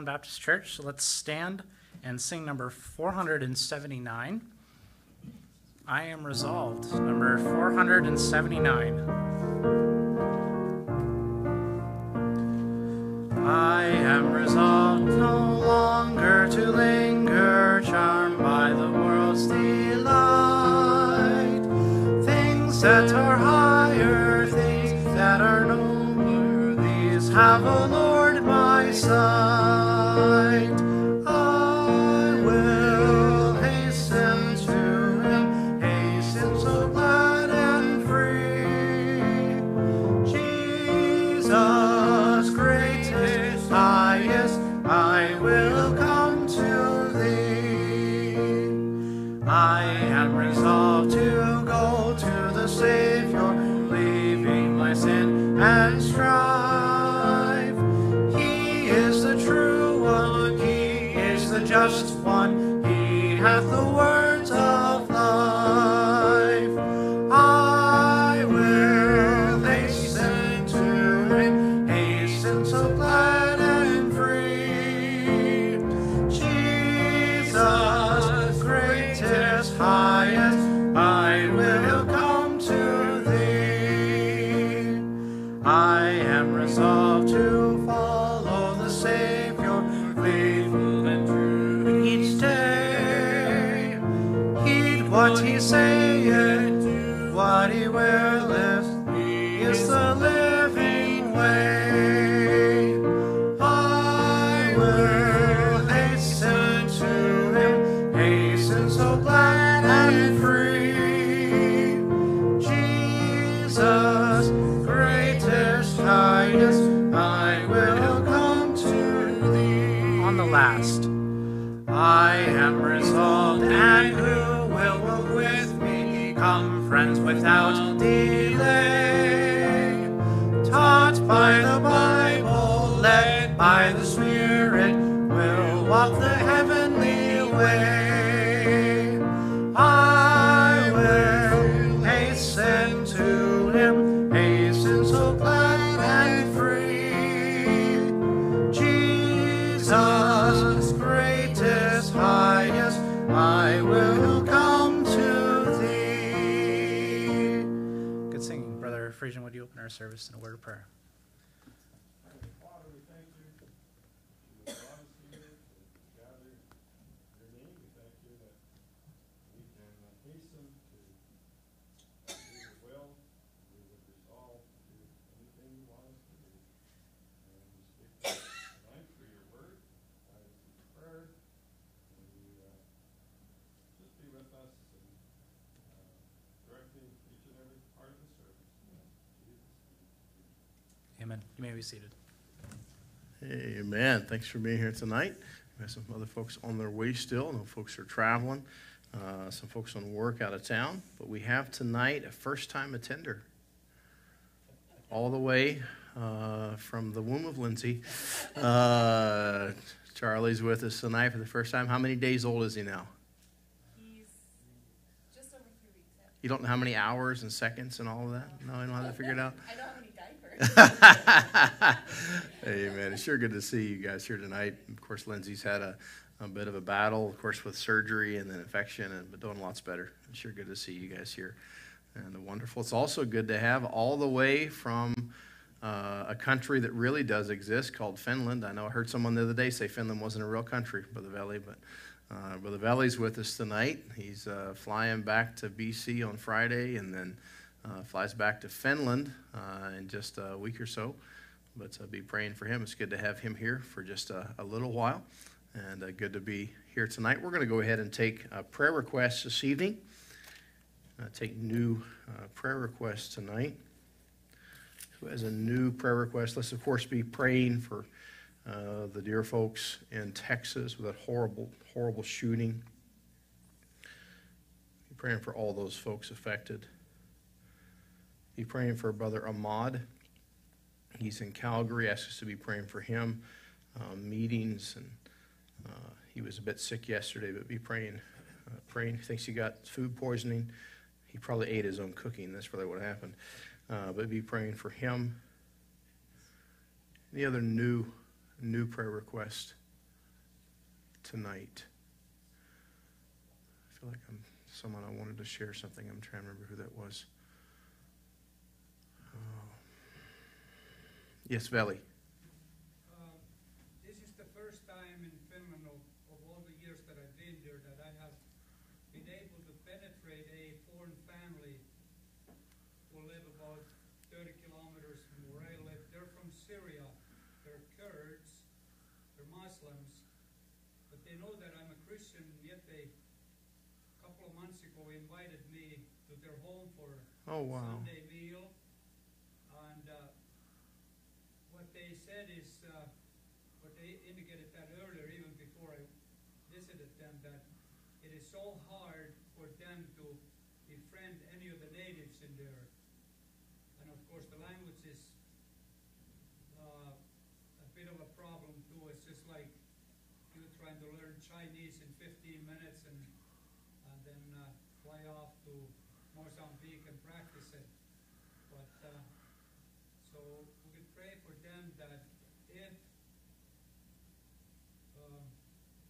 Rockland Baptist Church. So let's stand and sing number 479. I am resolved, number 479. I am resolved no longer to linger, charmed by the world's delight. Things that are higher, things that are nobler, these have allured You may be seated. Amen. Thanks for being here tonight. We have some other folks on their way still. No folks are traveling. Uh, some folks on work out of town. But we have tonight a first-time attender, all the way uh, from the womb of Lindsay. Uh, Charlie's with us tonight for the first time. How many days old is he now? He's just over three weeks. You don't know how many hours and seconds and all of that? No, you don't have that figured out. I don't man, it's sure good to see you guys here tonight. Of course, Lindsay's had a, a bit of a battle, of course, with surgery and then infection, and but doing lots better. It's sure good to see you guys here, and the wonderful. It's also good to have all the way from uh, a country that really does exist called Finland. I know I heard someone the other day say Finland wasn't a real country, Brother Veli, but uh, Brother Veli's with us tonight. He's uh, flying back to BC on Friday, and then uh, flies back to Finland uh, in just a week or so. But uh, be praying for him. It's good to have him here for just a, a little while, and uh, good to be here tonight. We're going to go ahead and take prayer requests this evening. Uh, take new uh, prayer requests tonight. Who has a new prayer request? Let's of course be praying for the dear folks in Texas with that horrible, horrible shooting. Be praying for all those folks affected. Be praying for Brother Ahmad. He's in Calgary. Ask us to be praying for him. Um, meetings, and uh, he was a bit sick yesterday, but be praying. Uh, praying. He thinks he got food poisoning. He probably ate his own cooking. That's probably what happened. Uh, but be praying for him. Any other new, new prayer request? tonight. I feel like I'm, someone I wanted to share something. I'm trying to remember who that was. Yes, Veli. Uh, This is the first time in Finland of, of all the years that I've been there that I have been able to penetrate a foreign family who live about thirty kilometers from where I live. They're from Syria. They're Kurds. They're Muslims. But they know that I'm a Christian, yet they, a couple of months ago, invited me to their home for Oh, wow. Sunday meal. And, uh, what they said is, uh, what they indicated that earlier, even before I visited them, that it is so hard for them to befriend any of the natives in there. And of course, the language is, uh, a bit of a problem too. It's just like you trying to learn Chinese in fifteen minutes and, and then, uh, fly off to Mozambique and practice it. But, uh, so we could pray for them that if, um,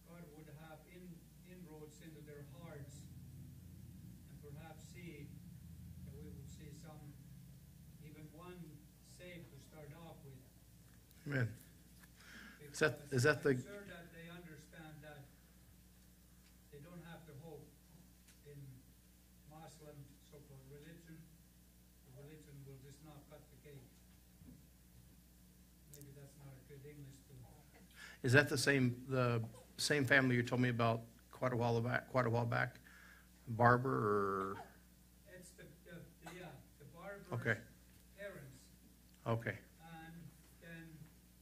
God would have in, inroads into their hearts and perhaps see, that we would see some, even one saved to start off with. Amen. Is that- is that the- sure that they understand that they don't have to hope in Muslim so-called religion. The religion will just not cut the cake. Maybe that's not a good English to, Is that the same, the same family you told me about quite a while back, quite a while back? Barber or, it's the, the, the, yeah, the barber's Okay. parents. okay, And then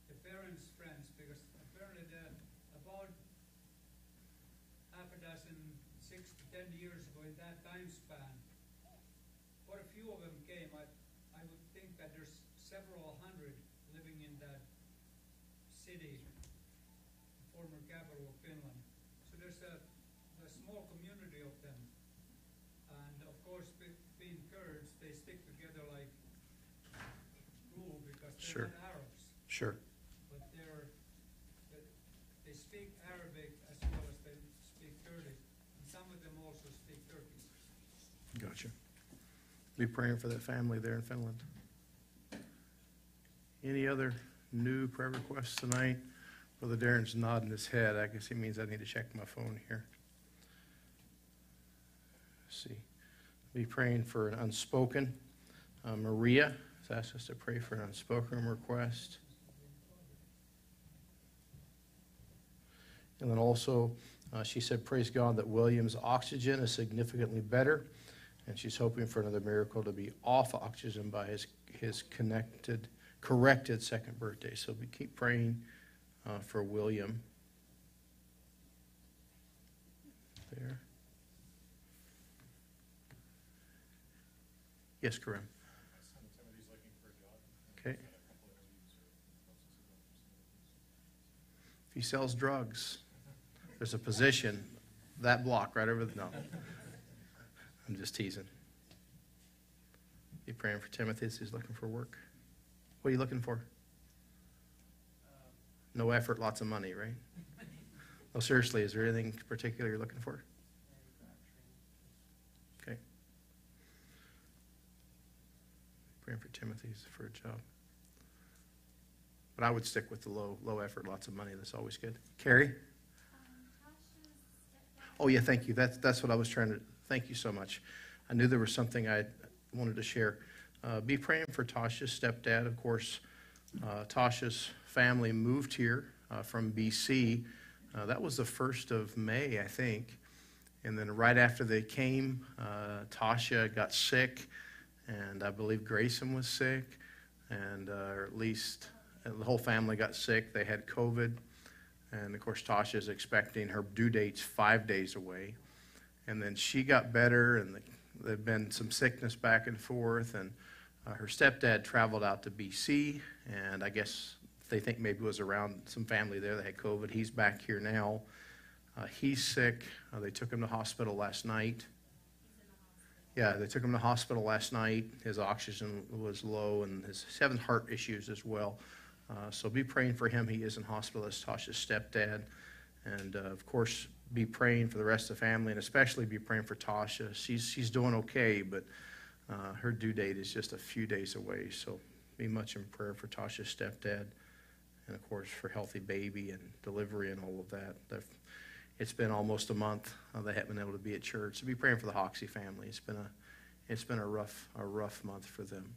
the parents' friends, because apparently the, about half a dozen, six to ten years ago, in that time span, quite a few of them came. I, I would think that there's several hundred living in that city, former capital of Finland. So there's a, a small community of them. And of course, be- being Kurds, they stick together like glue because Sure. they're not Arabs sure. but they're, they- they speak Arabic as well as they speak Kurdish, and some of them also speak Turkish. Gotcha. Be praying for that family there in Finland. Any other new prayer requests tonight? Brother Darren's nodding his head. I guess he means I need to check my phone here. Let's see. Be praying for an unspoken. Uh, Maria has asked us to pray for an unspoken request. And then also, uh, she said, Praise God that William's oxygen is significantly better. And she's hoping for another miracle to be off oxygen by his, his connected, corrected second birthday. So we keep praying uh, for William. There. Yes, Karim. Okay. If he sells drugs, there's a position, that block right over the, no. I'm just teasing. You praying for Timothy as he's looking for work? What are you looking for? No effort, lots of money, right? No, seriously, is there anything particular you're looking for? Okay. Praying for Timothy's for a job. But I would stick with the low, low effort, lots of money. That's always good. Carrie? Um, oh, yeah, thank you. That's, that's what I was trying to, thank you so much. I knew there was something I wanted to share. Uh, be praying for Tasha's stepdad, of course. Uh, Tasha's family moved here uh, from BC. Uh, that was the first of May, I think. And then right after they came, uh, Tasha got sick, and I believe Grayson was sick, and uh, or at least the whole family got sick. They had COVID. And of course, Tasha is expecting her due date's five days away. And then she got better, and the, there'd been some sickness back and forth. And uh, her stepdad traveled out to BC, and I guess they think maybe was around some family there that had COVID. He's back here now. Uh, he's sick. Uh, they took him to hospital last night. Yeah, they took him to hospital last night. His oxygen was low, and his having heart issues as well. Uh, so be praying for him. He is in hospital as Tasha's stepdad. And uh, of course, be praying for the rest of the family and especially be praying for Tasha. She's, she's doing okay, but uh, her due date is just a few days away. So be much in prayer for Tasha's stepdad and of course for healthy baby and delivery and all of that. They've- It's been almost a month. uh, They haven't been able to be at church. So be praying for the Hoxie family. It's been a, it's been a rough, a rough month for them.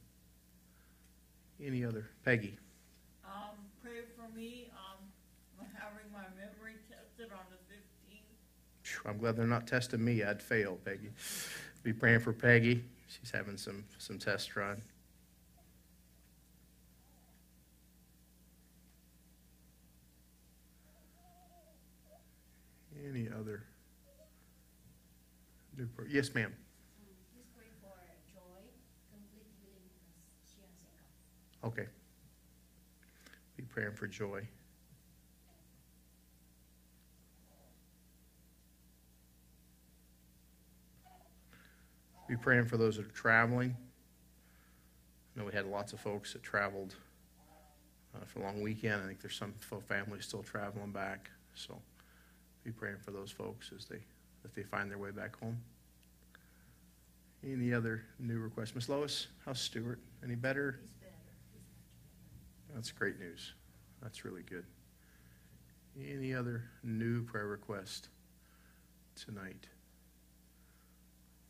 Any other? Peggy? Um, pray for me, um, I'm having my memory tested on the fifteenth. Phew, I'm glad they're not testing me. I'd fail, Peggy. Be praying for Peggy. She's having some, some tests run. Any other? Yes, ma'am. Please pray for Joy, complete healing because she has a cough. Okay. Be praying for joy. Be praying for those that are traveling. I know we had lots of folks that traveled uh, for a long weekend. I think there's some families still traveling back. So be praying for those folks as they, as they find their way back home. Any other new requests? Miss Lois, how's Stuart? Any better? He's better, he's better. That's great news. That's really good. Any other new prayer request tonight?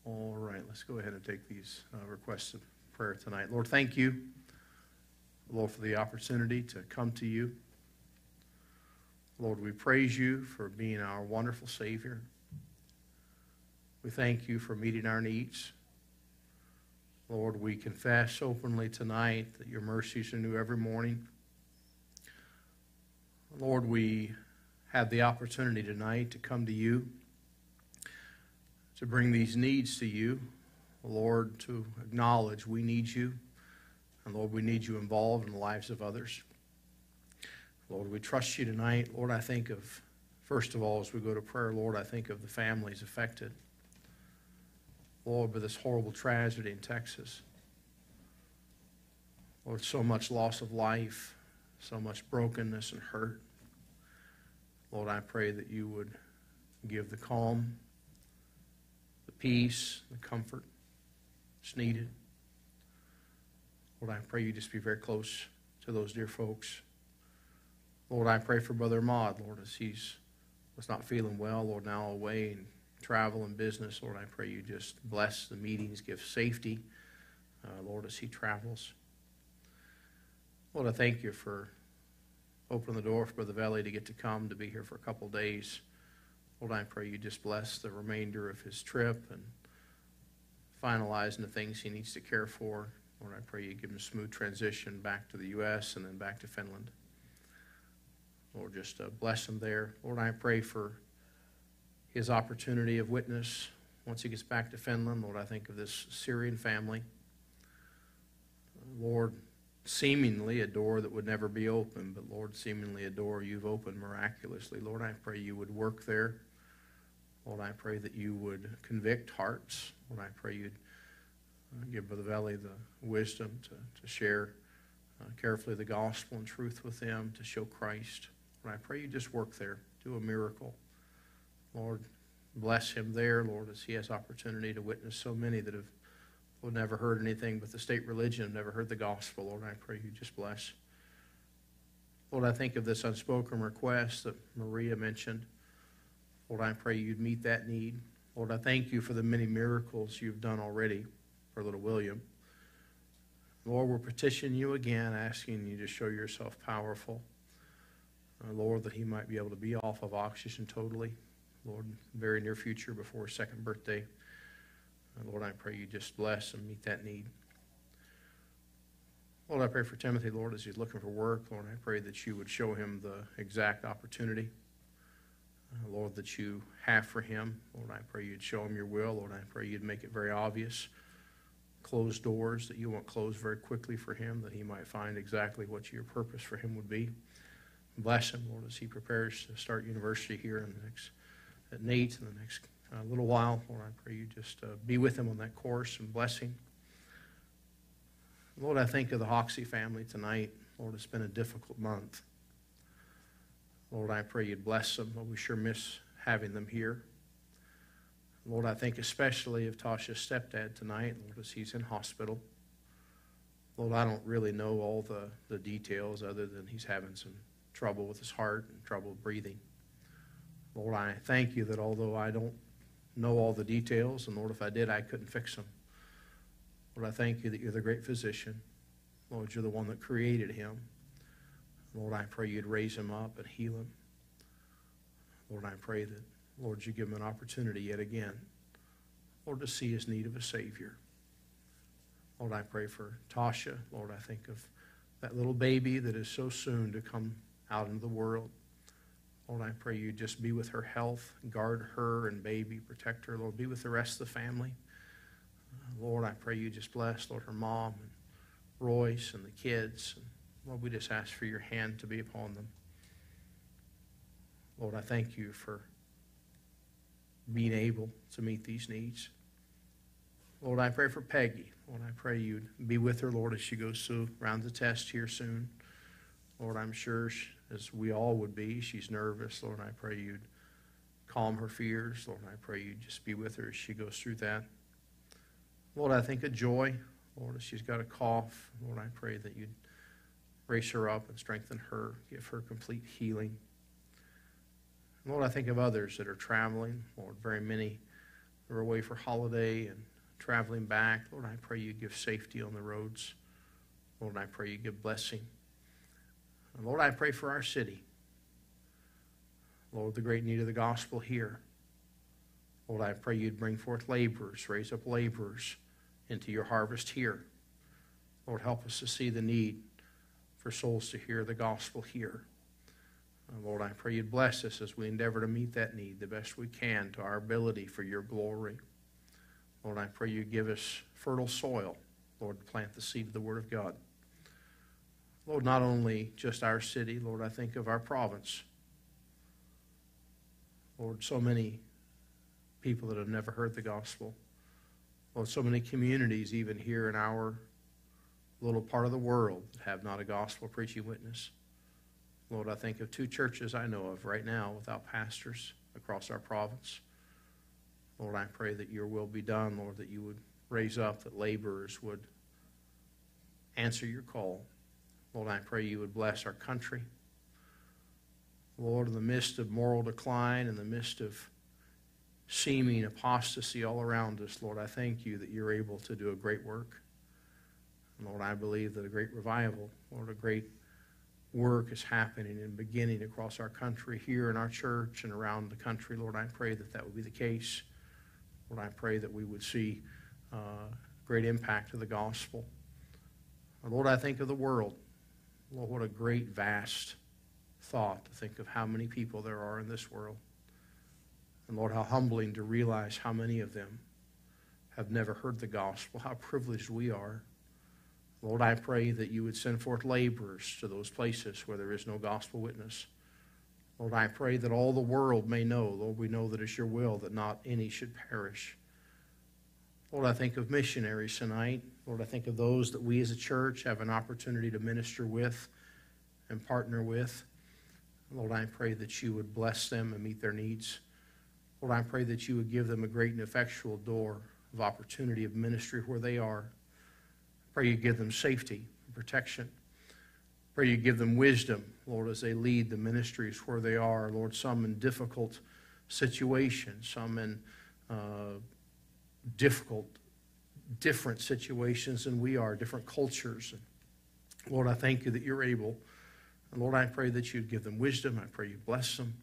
All right, let's go ahead and take these uh, requests of prayer tonight. Lord, thank you, Lord, for the opportunity to come to you. Lord, we praise you for being our wonderful Savior. We thank you for meeting our needs. Lord, we confess openly tonight that your mercies are new every morning. Lord, we have the opportunity tonight to come to you, to bring these needs to you. Lord, to acknowledge we need you. And Lord, we need you involved in the lives of others. Lord, we trust you tonight. Lord, I think of, first of all, as we go to prayer, Lord, I think of the families affected. Lord, by this horrible tragedy in Texas. Lord, so much loss of life, so much brokenness and hurt. Lord, I pray that you would give the calm, peace, the comfort that's needed. Lord, I pray you just be very close to those dear folks. Lord, I pray for Brother Ahmad, Lord, as he's was not feeling well, Lord, now away and travel and business. Lord, I pray you just bless the meetings, give safety, uh, Lord, as he travels. Lord, I thank you for opening the door for Brother Veli to get to come to be here for a couple days. Lord, I pray you just bless the remainder of his trip and finalizing the things he needs to care for. Lord, I pray you give him a smooth transition back to the U.S. and then back to Finland. Lord, just uh, bless him there. Lord, I pray for his opportunity of witness once he gets back to Finland. Lord, I think of this Syrian family. Lord, seemingly a door that would never be open, but Lord, seemingly a door you've opened miraculously. Lord, I pray you would work there. Lord, I pray that you would convict hearts. Lord, I pray you'd uh, give Brother Veli the wisdom to, to share uh, carefully the gospel and truth with them, to show Christ. Lord, I pray you just work there, do a miracle. Lord, bless him there, Lord, as he has opportunity to witness so many that have Lord, never heard anything but the state religion, never heard the gospel. Lord, I pray you just bless. Lord, I think of this unspoken request that Maria mentioned. Lord, I pray you'd meet that need. Lord, I thank you for the many miracles you've done already for little William. Lord, we're petitioning you again, asking you to show yourself powerful. Uh, Lord, that he might be able to be off of oxygen totally. Lord, very near future before his second birthday. Uh, Lord, I pray you just bless and meet that need. Lord, I pray for Timothy, Lord, as he's looking for work. Lord, I pray that you would show him the exact opportunity, Lord, that you have for him. Lord, I pray you'd show him your will. Lord, I pray you'd make it very obvious. Close doors that you want closed very quickly for him, that he might find exactly what your purpose for him would be. Bless him, Lord, as he prepares to start university here in the next, at NAIT in the next uh, little while. Lord, I pray you just uh, be with him on that course and bless him. Lord, I think of the Hoxie family tonight. Lord, it's been a difficult month. Lord, I pray you'd bless them. We sure miss having them here. Lord, I think especially of Tasha's stepdad tonight, Lord, as he's in hospital. Lord, I don't really know all the, the details other than he's having some trouble with his heart and trouble breathing. Lord, I thank you that although I don't know all the details, and Lord, if I did, I couldn't fix them. Lord, I thank you that you're the great physician. Lord, you're the one that created him. Lord, I pray you'd raise him up and heal him. Lord, I pray that, Lord, you give him an opportunity yet again, Lord, to see his need of a Savior. Lord, I pray for Tasha. Lord, I think of that little baby that is so soon to come out into the world. Lord, I pray you just be with her health, guard her and baby, protect her. Lord, be with the rest of the family. Lord, I pray you just bless, Lord, her mom and Royce and the kids. And Lord, we just ask for your hand to be upon them. Lord, I thank you for being able to meet these needs. Lord, I pray for Peggy. Lord, I pray you'd be with her, Lord, as she goes through round the test here soon. Lord, I'm sure, she, as we all would be, she's nervous. Lord, I pray you'd calm her fears. Lord, I pray you'd just be with her as she goes through that. Lord, I think of Joy. Lord, as she's got a cough, Lord, I pray that you'd raise her up and strengthen her, give her complete healing. Lord, I think of others that are traveling. Lord, very many are away for holiday and traveling back. Lord, I pray you give safety on the roads. Lord, I pray you give blessing. And Lord, I pray for our city. Lord, the great need of the gospel here. Lord, I pray you'd bring forth laborers, raise up laborers into your harvest here. Lord, help us to see the need for souls to hear the gospel here. Uh, Lord, I pray you'd bless us as we endeavor to meet that need the best we can to our ability for your glory. Lord, I pray you give us fertile soil, Lord, to plant the seed of the Word of God. Lord, not only just our city, Lord, I think of our province. Lord, so many people that have never heard the gospel. Lord, so many communities, even here in our little part of the world, that have not a gospel preaching witness. Lord, I think of two churches I know of right now without pastors across our province. Lord, I pray that your will be done, Lord, that you would raise up, that laborers would answer your call. Lord, I pray you would bless our country. Lord, in the midst of moral decline, in the midst of seeming apostasy all around us, Lord, I thank you that you're able to do a great work. Lord, I believe that a great revival, Lord, a great work is happening and beginning across our country, here in our church and around the country. Lord, I pray that that would be the case. Lord, I pray that we would see uh, great impact of the gospel. Lord, I think of the world. Lord, what a great, vast thought to think of how many people there are in this world. And Lord, how humbling to realize how many of them have never heard the gospel, how privileged we are. Lord, I pray that you would send forth laborers to those places where there is no gospel witness. Lord, I pray that all the world may know, Lord, we know that it's your will that not any should perish. Lord, I think of missionaries tonight. Lord, I think of those that we as a church have an opportunity to minister with and partner with. Lord, I pray that you would bless them and meet their needs. Lord, I pray that you would give them a great and effectual door of opportunity of ministry where they are. Pray you give them safety and protection. Pray you give them wisdom, Lord, as they lead the ministries where they are. Lord, some in difficult situations, some in uh, difficult, different situations than we are, different cultures. And Lord, I thank you that you're able. And Lord, I pray that you'd give them wisdom. I pray you bless them.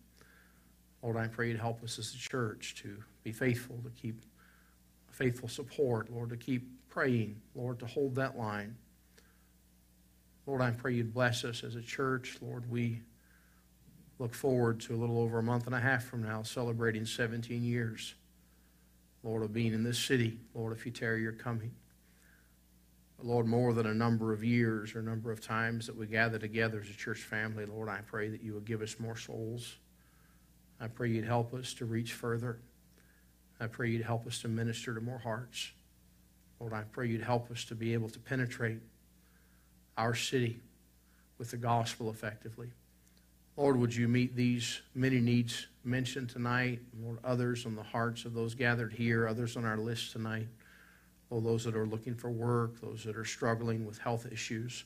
Lord, I pray you'd help us as a church to be faithful, to keep faithful support, Lord, to keep praying, Lord, to hold that line. Lord, I pray you'd bless us as a church. Lord, we look forward to a little over a month and a half from now celebrating 17 years, Lord, of being in this city. Lord, if you tarry, you're coming. Lord, more than a number of years or a number of times that we gather together as a church family, Lord, I pray that you would give us more souls. I pray you'd help us to reach further. I pray you'd help us to minister to more hearts. Lord, I pray you'd help us to be able to penetrate our city with the gospel effectively. Lord, would you meet these many needs mentioned tonight? Lord, others on the hearts of those gathered here, others on our list tonight. Lord, those that are looking for work, those that are struggling with health issues,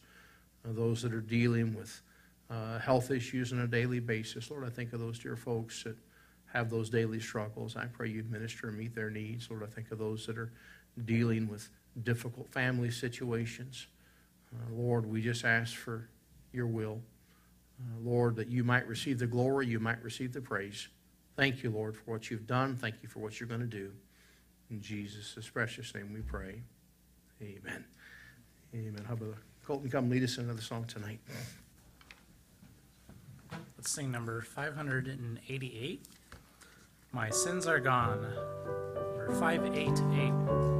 uh, those that are dealing with uh, health issues on a daily basis. Lord, I think of those dear folks that have those daily struggles. I pray you'd minister and meet their needs. Lord, I think of those that are dealing with difficult family situations. Uh, Lord, we just ask for your will. Uh, Lord, that you might receive the glory, you might receive the praise. Thank you, Lord, for what you've done. Thank you for what you're going to do. In Jesus' precious name we pray. Amen. Amen. How about Colton come lead us in another song tonight? Let's sing number 588. My sins are gone. Number 588.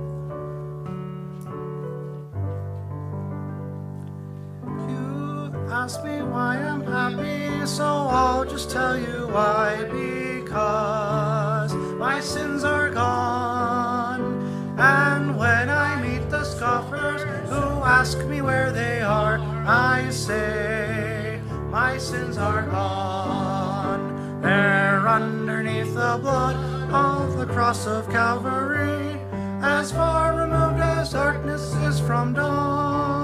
Ask me why I'm happy, so I'll just tell you why. Because my sins are gone. And when I meet the scoffers who ask me where they are, I say, My sins are gone. They're underneath the blood of the cross of Calvary, as far removed as darkness is from dawn.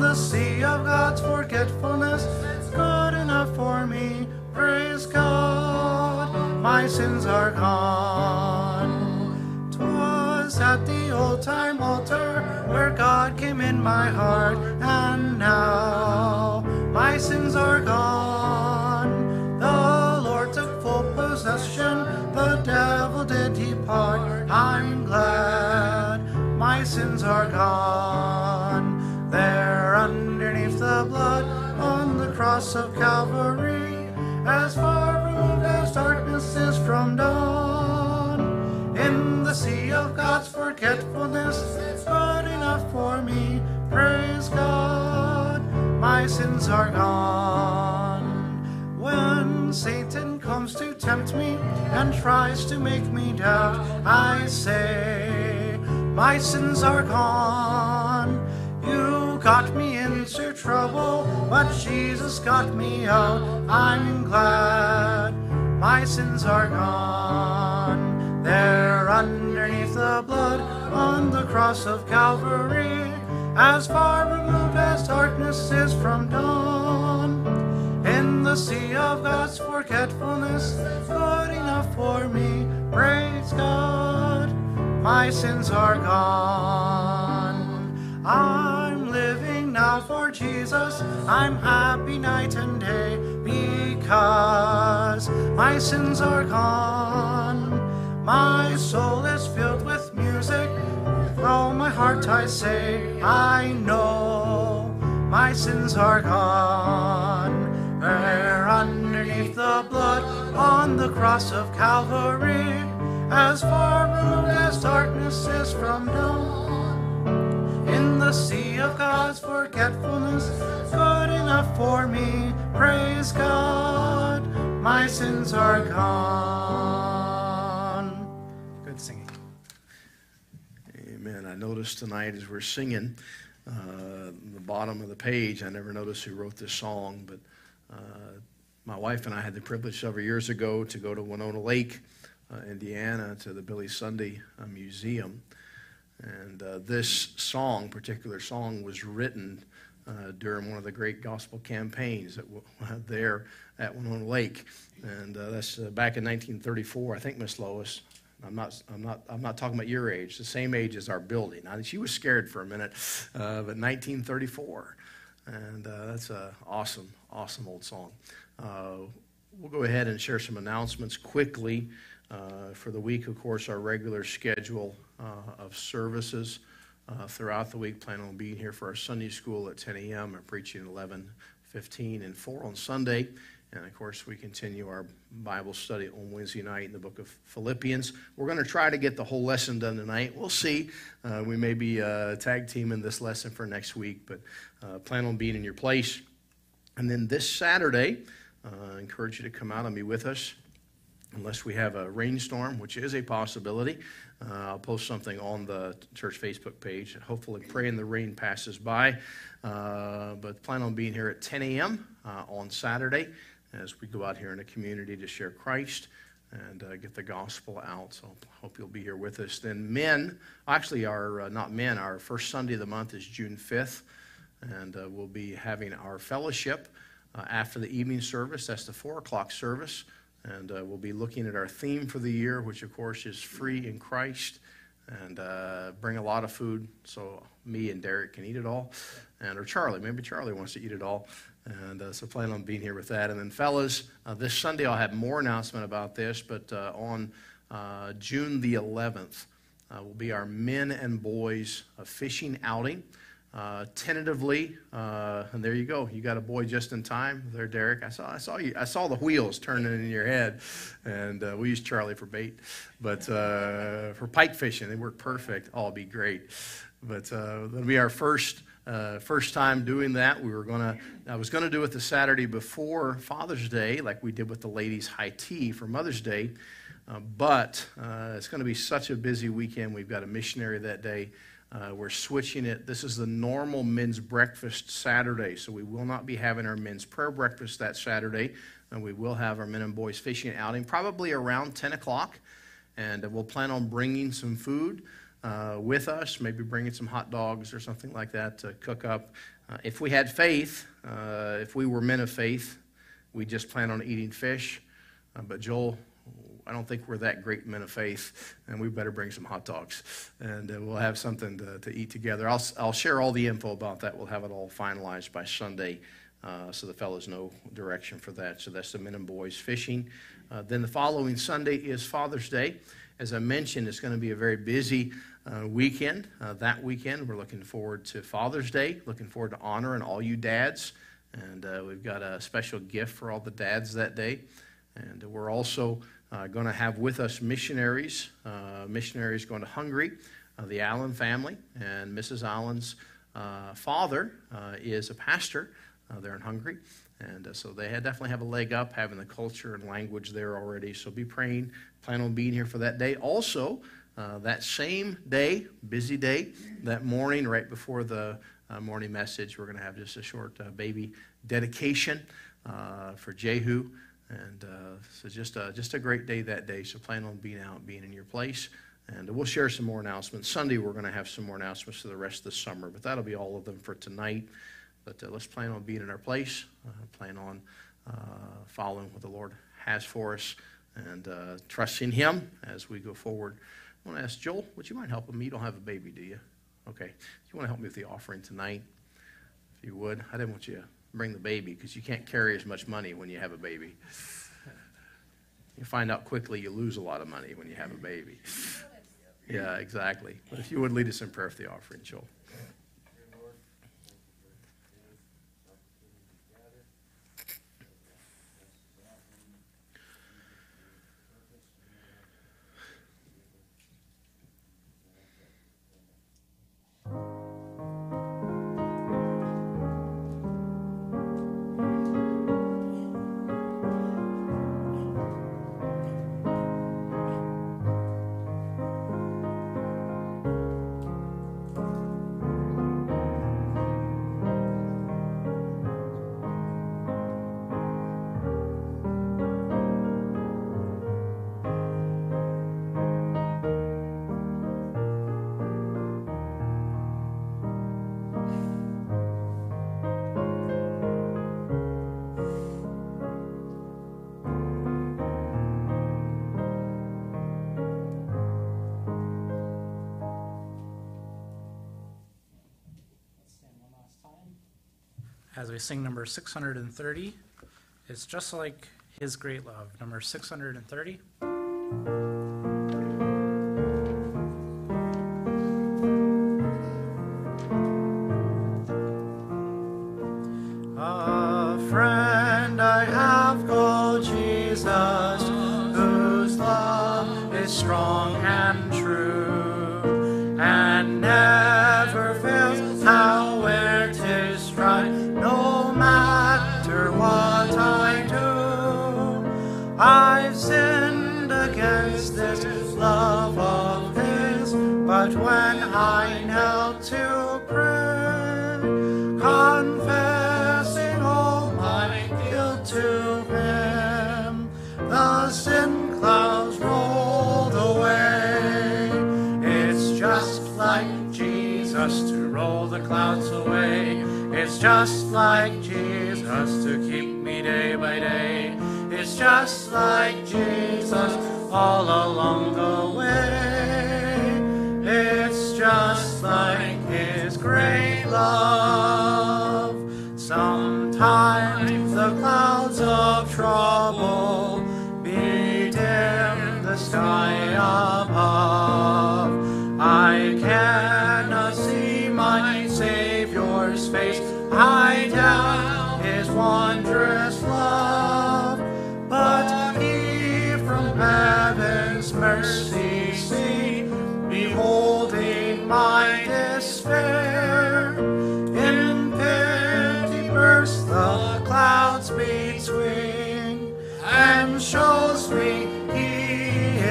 The sea of God's forgetfulness, good enough for me. Praise God, my sins are gone. 'Twas at the old time altar where God came in my heart, and now my sins are gone. The Lord took full possession, the devil did depart. I'm glad my sins are gone. Forgetfulness, it's good enough for me. Praise God, my sins are gone. When Satan comes to tempt me and tries to make me doubt, I say, My sins are gone. You got me into trouble, but Jesus got me out. I'm glad my sins are gone. They're underneath the blood on the cross of Calvary, as far removed as darkness is from dawn. In the sea of God's forgetfulness, good enough for me. Praise God, my sins are gone. I'm living now for Jesus. I'm happy night and day because my sins are gone. My soul is filled with music. With all my heart I say, I know my sins are gone. They're underneath the blood on the cross of Calvary, as far removed as darkness is from dawn. In the sea of God's forgetfulness, good enough for me. Praise God, my sins are gone. I noticed tonight as we're singing, uh, the bottom of the page, I never noticed who wrote this song, but uh, my wife and I had the privilege several years ago to go to Winona Lake, uh, Indiana, to the Billy Sunday uh, Museum. And uh, this song, particular song, was written uh, during one of the great gospel campaigns that w- there at Winona Lake, and that's back in 1934. I think Miss Lois. I'm not. I'm not. I'm not talking about your age. The same age as our building. I, she was scared for a minute, uh, but 1934, and uh, that's a awesome, awesome old song. Uh, we'll go ahead and share some announcements quickly. Uh, for the week, of course, our regular schedule uh, of services uh, throughout the week. Plan on being here for our Sunday school at 10 a.m. and preaching at 11, 15, and 4 on Sunday. And of course, we continue our Bible study on Wednesday night in the book of Philippians. We're going to try to get the whole lesson done tonight. We'll see. Uh, we may be uh, tag teaming this lesson for next week, but uh, plan on being in your place. And then this Saturday, uh, I encourage you to come out and be with us unless we have a rainstorm, which is a possibility. Uh, I'll post something on the church Facebook page. Hopefully, praying the rain passes by. Uh, but plan on being here at 10 a.m. on Saturday as we go out here in the community to share Christ and uh, get the gospel out. So hope you'll be here with us. Then men, actually, our uh, not men, our first Sunday of the month is June 5th, and uh, we'll be having our fellowship uh, after the evening service. That's the four o'clock service, and uh, we'll be looking at our theme for the year, which of course is free in Christ. And uh, bring a lot of food so me and Derek can eat it all, and or Charlie, maybe Charlie wants to eat it all. And uh, so plan on being here with that. And then, fellas, uh, this Sunday I'll have more announcement about this, but uh, on uh, June the 11th uh, will be our men and boys fishing outing. Uh, tentatively, and there you go. You got a boy just in time there, Derek. I saw, I saw you. I saw the wheels turning in your head, and we use Charlie for bait, but for pike fishing, they work perfect. All be great. But that'll be our first uh, first time doing that. We were gonna, I was gonna do it the Saturday before Father's Day, like we did with the ladies' high tea for Mother's Day. Uh, but uh, it's going to be such a busy weekend. We've got a missionary that day. Uh, we're switching it. This is the normal men's breakfast Saturday, so we will not be having our men's prayer breakfast that Saturday. And we will have our men and boys fishing outing probably around 10 o'clock. And we'll plan on bringing some food uh, with us, maybe bringing some hot dogs or something like that to cook up. Uh, if we had faith, uh, if we were men of faith, we just plan on eating fish. Uh, but Joel, I don't think we're that great men of faith, and we better bring some hot dogs, and uh, we'll have something to, to eat together. I'll, I'll share all the info about that. We'll have it all finalized by Sunday. Uh, so the fellows know direction for that. So that's the men and boys fishing. then the following Sunday is Father's Day. As I mentioned, it's going to be a very busy uh, weekend. Uh, that weekend, we're looking forward to Father's Day, looking forward to honoring all you dads. And uh, we've got a special gift for all the dads that day. And we're also uh, going to have with us missionaries, uh, missionaries going to Hungary, uh, the Allen family. And Mrs. Allen's father is a pastor there in Hungary. And uh, so they had definitely have a leg up having the culture and language there already. So be praying, plan on being here for that day. Also, uh, that same day, busy day, that morning, right before the uh, morning message, we're going to have just a short uh, baby dedication uh, for Jehu. And uh, so just, just a great day that day. So plan on being out, being in your place. And we'll share some more announcements. Sunday, we're going to have some more announcements for the rest of the summer, but that'll be all of them for tonight. But uh, let's plan on being in our place, uh, plan on uh, following what the Lord has for us, and trusting Him as we go forward. I want to ask Joel, would you mind helping me? You don't have a baby, do you? Okay. You want to help me with the offering tonight? If you would. I didn't want you to bring the baby because you can't carry as much money when you have a baby. You find out quickly you lose a lot of money when you have a baby. Yeah, exactly. But if you would lead us in prayer for the offering, Joel. As we sing number 630. It's just like His Great Love, number 630. Just like Jesus to keep me day by day. It's just like Jesus all along the way. It's just like His great love. Sometimes the clouds of trouble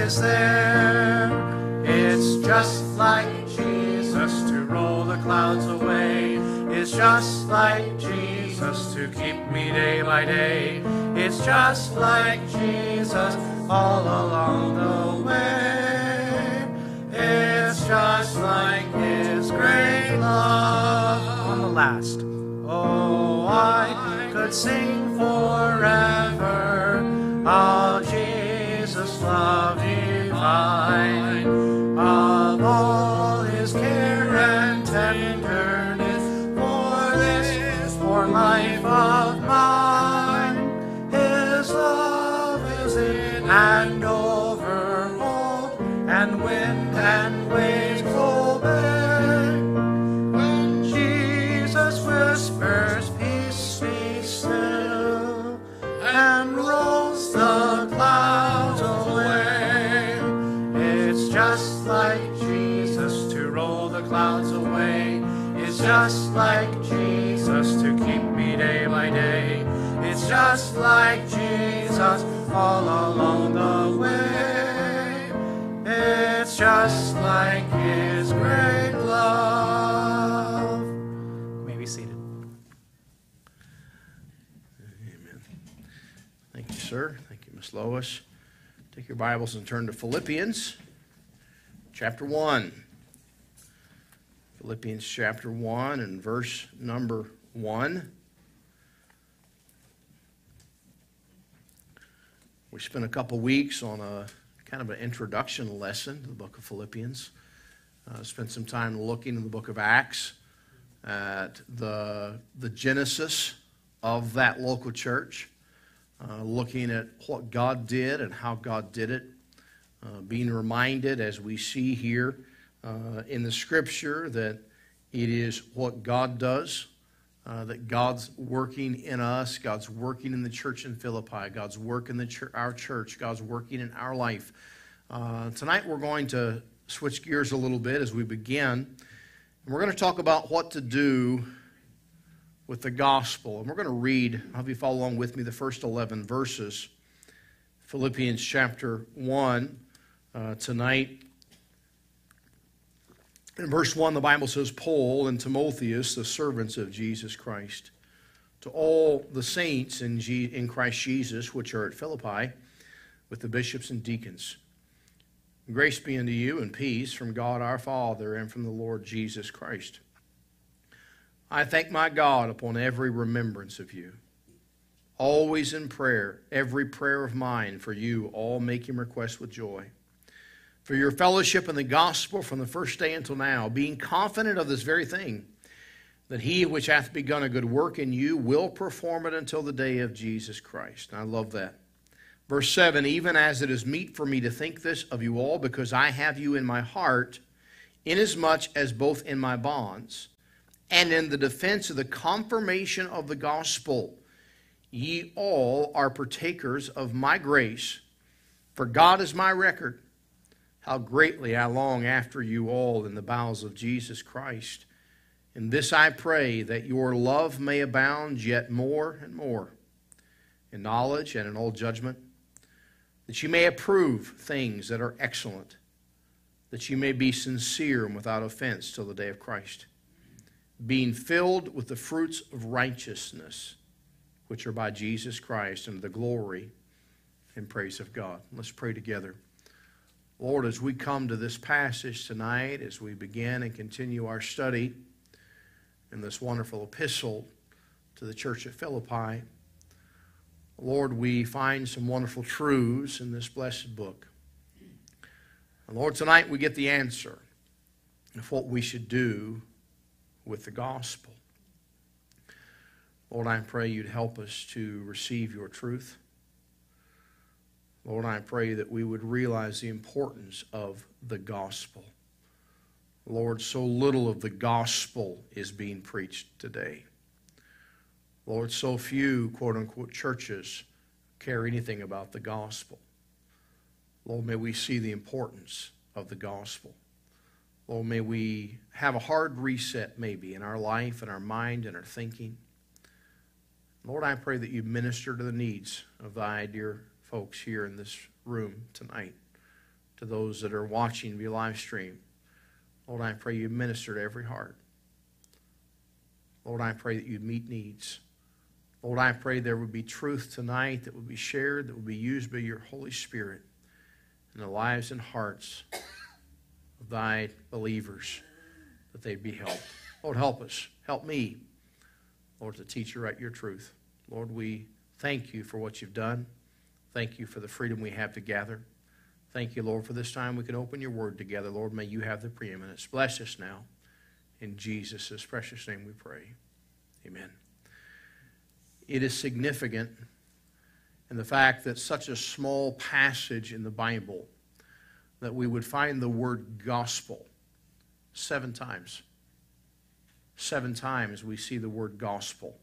is there. It's just like Jesus to roll the clouds away. It's just like Jesus to keep me day by day. It's just like Jesus all along the way. It's just like His great love. On the last. Oh, I could sing forever of Jesus' love divine, of just like Jesus all along the way. It's just like His great love. You may be seated. Amen. Thank you, sir. Thank you, Miss Lois. Take your Bibles and turn to Philippians chapter 1. Philippians chapter 1 and verse number 1. We spent a couple weeks on a kind of an introduction lesson to the book of Philippians. Uh, spent some time looking in the book of Acts at the, the genesis of that local church, uh, looking at what God did and how God did it, uh, being reminded as we see here uh, in the scripture that it is what God does, uh, that God's working in us, God's working in the church in Philippi, God's working in the chur- our church, God's working in our life. Uh, tonight we're going to switch gears a little bit as we begin. And we're going to talk about what to do with the gospel. And we're going to read, I'll have you follow along with me, the first 11 verses. Philippians chapter 1 uh, tonight. In verse 1, the Bible says, Paul and Timotheus, the servants of Jesus Christ, to all the saints in, G- in Christ Jesus, which are at Philippi, with the bishops and deacons. Grace be unto you and peace from God our Father and from the Lord Jesus Christ. I thank my God upon every remembrance of you, always in prayer, every prayer of mine for you, all making request with joy. For your fellowship in the gospel from the first day until now, being confident of this very thing, that he which hath begun a good work in you will perform it until the day of Jesus Christ. And I love that. Verse 7 Even as it is meet for me to think this of you all, because I have you in my heart, inasmuch as both in my bonds and in the defense of the confirmation of the gospel, ye all are partakers of my grace. For God is my record, how greatly I long after you all in the bowels of Jesus Christ. In this I pray, that your love may abound yet more and more in knowledge and in all judgment that you may approve things that are excellent, that you may be sincere and without offense till the day of Christ, being filled with the fruits of righteousness, which are by Jesus Christ, unto the glory and praise of God. Let's pray together. Lord, as we come to this passage tonight, as we begin and continue our study in this wonderful epistle to the church at Philippi, Lord, we find some wonderful truths in this blessed book. And Lord, tonight we get the answer of what we should do with the gospel. Lord, I pray you'd help us to receive your truth. Lord, I pray that we would realize the importance of the gospel. Lord, so little of the gospel is being preached today. Lord, so few quote unquote churches care anything about the gospel. Lord, may we see the importance of the gospel. Lord, may we have a hard reset maybe in our life and our mind and our thinking. Lord, I pray that you minister to the needs of thy dear folks here in this room tonight, to those that are watching via live stream. Lord, I pray you minister to every heart. Lord, I pray that you meet needs. Lord, I pray there would be truth tonight that would be shared, that would be used by your Holy Spirit in the lives and hearts of thy believers, that they'd be helped. Lord, help us. Help me, Lord, to teach you right your truth. Lord, we thank you for what you've done. Thank you for the freedom we have to gather. Thank you, Lord, for this time we can open your word together. Lord, may you have the preeminence. Bless us now. In Jesus' precious name we pray. Amen. It is significant in the fact that such a small passage in the Bible that we would find the word gospel seven times. Seven times we see the word gospel.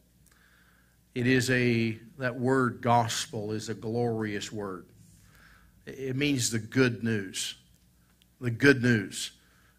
It is a, that word gospel is a glorious word. It means the good news. The good news.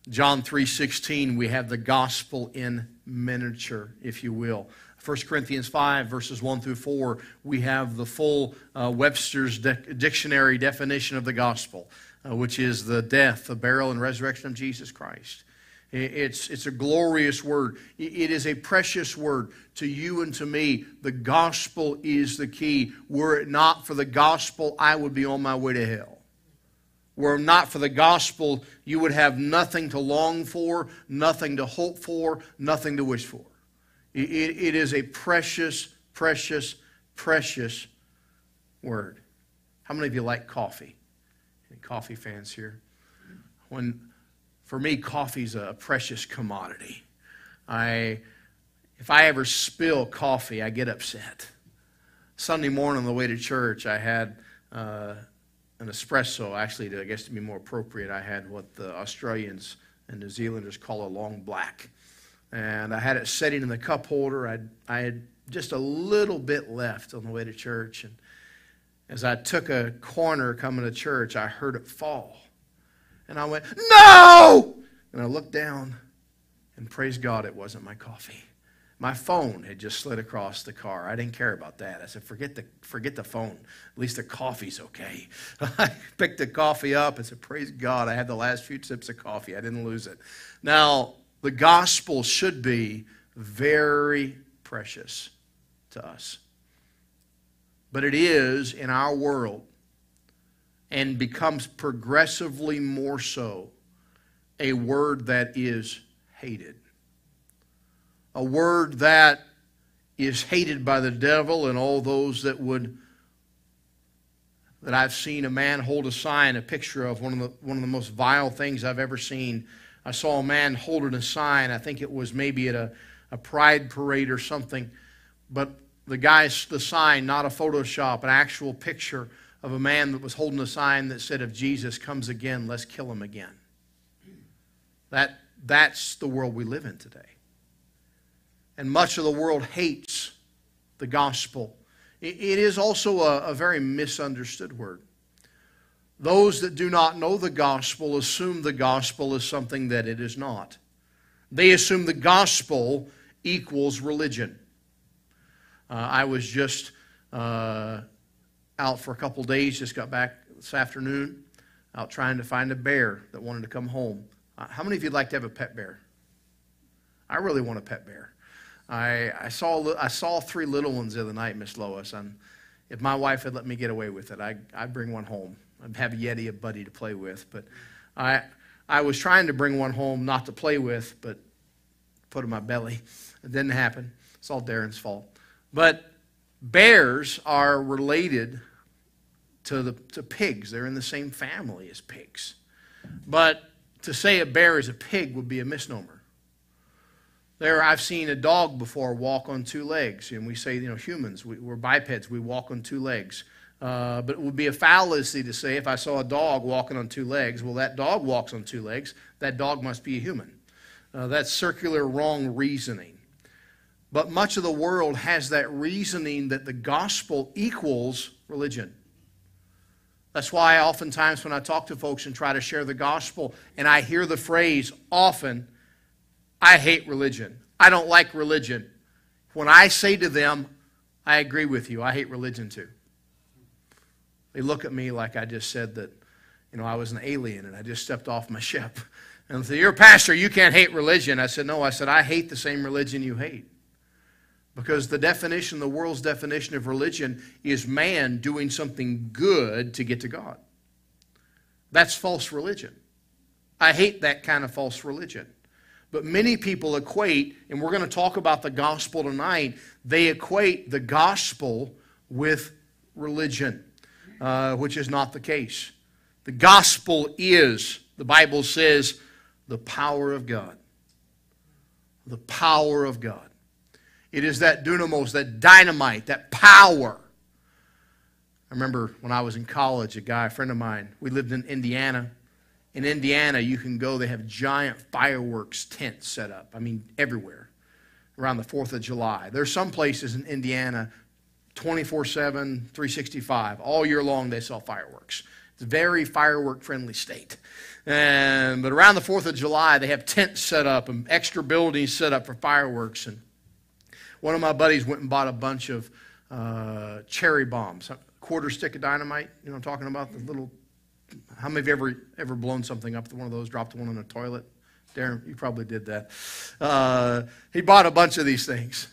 John 3:16 we have the gospel in miniature if you will. 1 Corinthians 5 verses 1 through 4 we have the full uh, Webster's de- dictionary definition of the gospel uh, which is the death, the burial and resurrection of Jesus Christ. It's, it's a glorious word. It is a precious word to you and to me. The gospel is the key. Were it not for the gospel, I would be on my way to hell. Were it not for the gospel, you would have nothing to long for, nothing to hope for, nothing to wish for. it, it is a precious, precious, precious word. How many of you like coffee? Any coffee fans here? When for me, coffee's a precious commodity. I, if I ever spill coffee, I get upset. Sunday morning on the way to church, I had uh, an espresso. Actually, to, I guess to be more appropriate, I had what the Australians and New Zealanders call a long black. And I had it sitting in the cup holder. I'd, I had just a little bit left on the way to church. And as I took a corner coming to church, I heard it fall. And I went, No! And I looked down, and praise God, it wasn't my coffee. My phone had just slid across the car. I didn't care about that. I said, forget the, forget the phone. At least the coffee's okay. I picked the coffee up and said, Praise God, I had the last few sips of coffee. I didn't lose it. Now, the gospel should be very precious to us. But it is in our world and becomes progressively more so a word that is hated. A word that is hated by the devil and all those that would that I've seen a man hold a sign, a picture of one of the one of the most vile things I've ever seen. I saw a man holding a sign. I think it was maybe at a, a pride parade or something. But the guy's the sign, not a Photoshop, an actual picture of a man that was holding a sign that said, If Jesus comes again, let's kill him again. That, that's the world we live in today. And much of the world hates the gospel. it, it is also a, a very misunderstood word. Those that do not know the gospel assume the gospel is something that it is not. They assume the gospel equals religion. Uh, I was just uh, out for a couple days, just got back this afternoon, out trying to find a bear that wanted to come home. Uh, how many of you would like to have a pet bear? I really want a pet bear. I, I, saw, I saw three little ones the other night, Miss Lois, and if my wife had let me get away with it, I, I'd bring one home. I'd have a Yeti, a buddy to play with, but I, I was trying to bring one home not to play with, but put in my belly. It didn't happen. It's all Darren's fault. But bears are related to, the, to pigs, they're in the same family as pigs. But to say a bear is a pig would be a misnomer. There, I've seen a dog before walk on two legs, and we say, you know, humans, we, are bipeds, we walk on two legs. Uh, but it would be a fallacy to say if I saw a dog walking on two legs, well, that dog walks on two legs, that dog must be a human. Uh, that's circular wrong reasoning. But much of the world has that reasoning that the gospel equals religion. That's why oftentimes when I talk to folks and try to share the gospel and I hear the phrase often, I hate religion. I don't like religion. When I say to them, I agree with you, I hate religion too. They look at me like I just said that, you know, I was an alien and I just stepped off my ship. And they say, You're a pastor, you can't hate religion. I said, No, I said, I hate the same religion you hate. Because the definition, the world's definition of religion is man doing something good to get to God. That's false religion. I hate that kind of false religion. But many people equate, and we're going to talk about the gospel tonight, they equate the gospel with religion, uh, which is not the case. The gospel is, the Bible says, the power of God. The power of God. It is that dunamis, that dynamite, that power. I remember when I was in college, a guy, a friend of mine, we lived in Indiana. In Indiana, you can go, they have giant fireworks tents set up. I mean, everywhere around the 4th of July. There's some places in Indiana 24 7, 365. All year long, they sell fireworks. It's a very firework friendly state. And, but around the 4th of July, they have tents set up and extra buildings set up for fireworks. And one of my buddies went and bought a bunch of uh, cherry bombs, a quarter stick of dynamite. You know I'm talking about? The little, how many of you ever, ever blown something up with one of those, dropped one in the toilet? Darren, you probably did that. Uh, he bought a bunch of these things.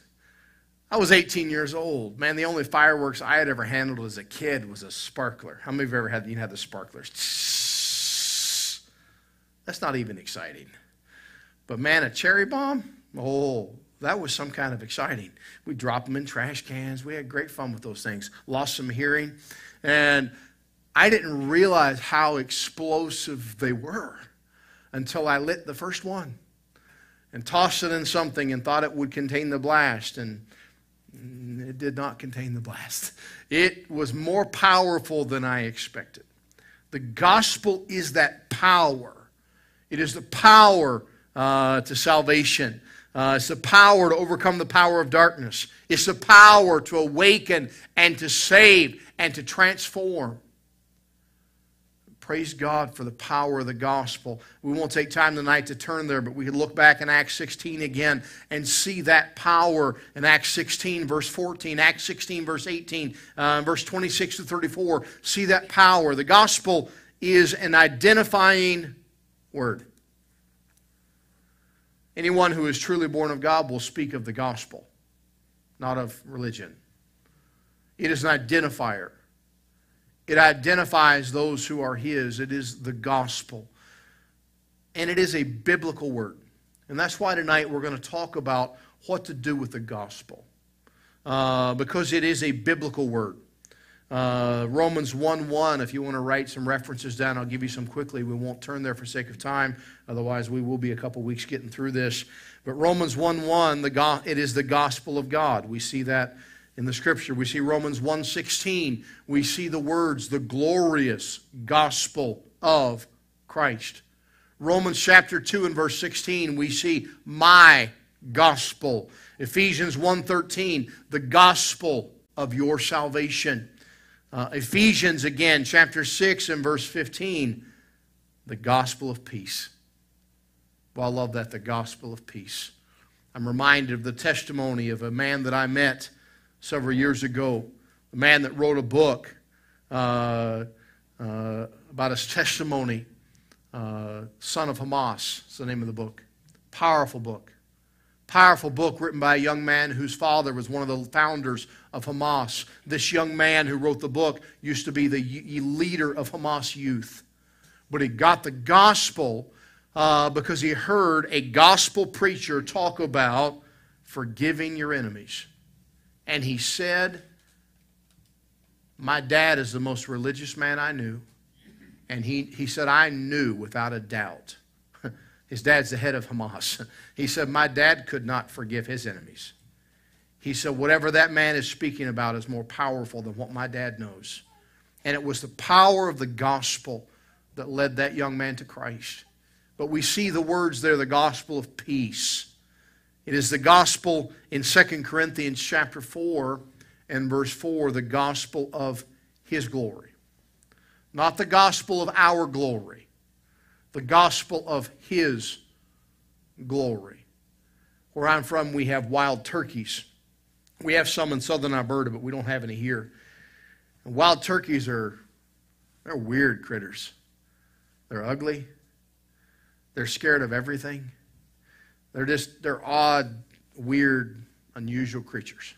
I was 18 years old. Man, the only fireworks I had ever handled as a kid was a sparkler. How many of you ever had, you had the sparklers? That's not even exciting. But man, a cherry bomb? Oh, that was some kind of exciting. We dropped them in trash cans. We had great fun with those things. Lost some hearing. And I didn't realize how explosive they were until I lit the first one and tossed it in something and thought it would contain the blast. And it did not contain the blast. It was more powerful than I expected. The gospel is that power. It is the power uh, to salvation. Uh, it's the power to overcome the power of darkness. It's the power to awaken and to save and to transform. Praise God for the power of the gospel. We won't take time tonight to turn there, but we can look back in Acts 16 again and see that power in Acts 16, verse 14, Acts 16, verse 18, uh, verse 26 to 34. See that power. The gospel is an identifying word. Anyone who is truly born of God will speak of the gospel, not of religion. It is an identifier. It identifies those who are His. It is the gospel. And it is a biblical word. And that's why tonight we're going to talk about what to do with the gospel. Uh, because it is a biblical word. Uh, Romans 1 1, if you want to write some references down, I'll give you some quickly. We won't turn there for sake of time. Otherwise, we will be a couple weeks getting through this. But Romans 1 1, the go- it is the gospel of God. We see that in the scripture. We see Romans 1:16. We see the words, the glorious gospel of Christ. Romans chapter 2 and verse 16, we see my gospel. Ephesians 1:13, the gospel of your salvation. Uh, Ephesians again, chapter 6 and verse 15, the gospel of peace. Well, I love that, the gospel of peace. I'm reminded of the testimony of a man that I met several years ago, a man that wrote a book uh, uh, about his testimony. Uh, Son of Hamas is the name of the book. Powerful book. Powerful book written by a young man whose father was one of the founders of Hamas. This young man who wrote the book used to be the leader of Hamas youth. But he got the gospel uh, because he heard a gospel preacher talk about forgiving your enemies. And he said, My dad is the most religious man I knew. And he, he said, I knew without a doubt. His dad's the head of Hamas. He said, My dad could not forgive his enemies. He said, Whatever that man is speaking about is more powerful than what my dad knows. And it was the power of the gospel that led that young man to Christ. But we see the words there, the gospel of peace. It is the gospel in 2 Corinthians chapter 4 and verse 4, the gospel of his glory. Not the gospel of our glory, the gospel of his glory. Where I'm from, we have wild turkeys. We have some in southern Alberta, but we don't have any here. And wild turkeys are they're weird critters. They're ugly. They're scared of everything. They're just, they're odd, weird, unusual creatures.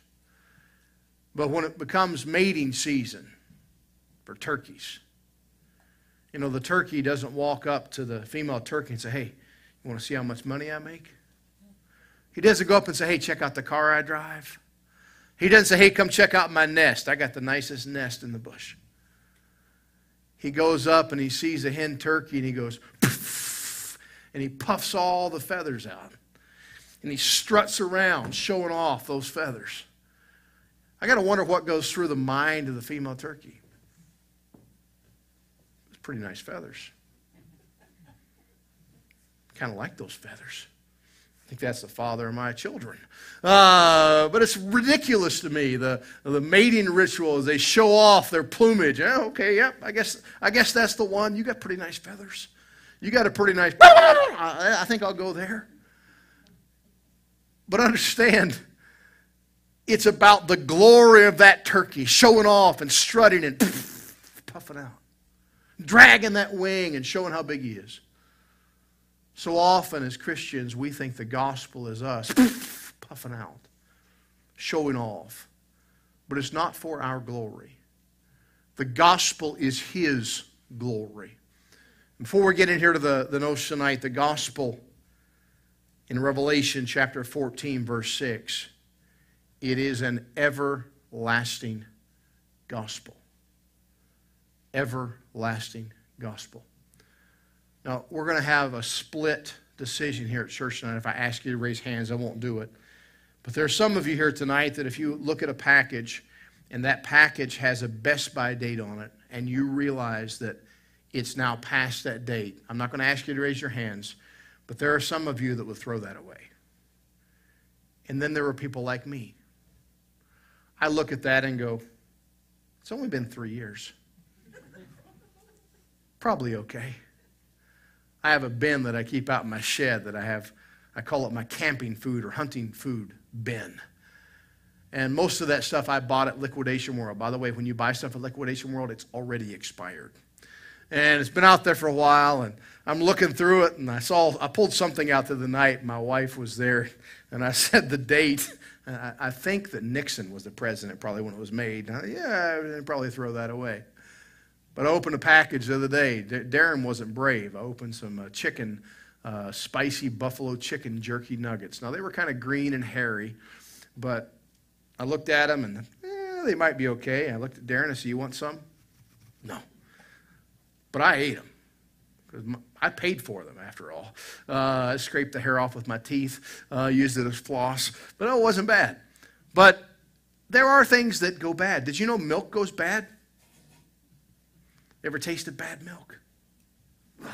But when it becomes mating season for turkeys, you know, the turkey doesn't walk up to the female turkey and say, hey, you want to see how much money I make? He doesn't go up and say, hey, check out the car I drive. He doesn't say, hey, come check out my nest. I got the nicest nest in the bush. He goes up and he sees a hen turkey and he goes, and he puffs all the feathers out. And he struts around, showing off those feathers. I got to wonder what goes through the mind of the female turkey. Pretty nice feathers. Kind of like those feathers. I think that's the father of my children. Uh, but it's ridiculous to me the the mating ritual as they show off their plumage. Oh, okay, yep. I guess I guess that's the one. You got pretty nice feathers. You got a pretty nice, I think I'll go there. But understand, it's about the glory of that turkey showing off and strutting and puffing out, dragging that wing and showing how big he is. So often as Christians, we think the gospel is us puffing out, showing off. But it's not for our glory. The gospel is His glory. Before we get in here to the, the notes tonight, the gospel in Revelation chapter 14, verse 6, it is an everlasting gospel. Everlasting gospel. Now, we're going to have a split decision here at church tonight. If I ask you to raise hands, I won't do it. But there are some of you here tonight that if you look at a package and that package has a best by date on it, and you realize that it's now past that date. I'm not going to ask you to raise your hands, but there are some of you that would throw that away. And then there are people like me. I look at that and go, it's only been three years. Probably okay. I have a bin that I keep out in my shed that I have, I call it my camping food or hunting food bin. And most of that stuff I bought at Liquidation World. By the way, when you buy stuff at Liquidation World, it's already expired and it's been out there for a while and i'm looking through it and i saw i pulled something out the other night my wife was there and i said the date I, I, think that nixon was the president probably when it was made I, yeah i'd probably throw that away but i opened a package the other day darren wasn't brave i opened some uh, chicken uh, spicy buffalo chicken jerky nuggets now they were kind of green and hairy but i looked at them and eh, they might be okay i looked at darren and said you want some no but I ate them because I paid for them after all. Uh, I scraped the hair off with my teeth, uh, used it as floss, but it wasn't bad. But there are things that go bad. Did you know milk goes bad? Ever tasted bad milk? Ugh.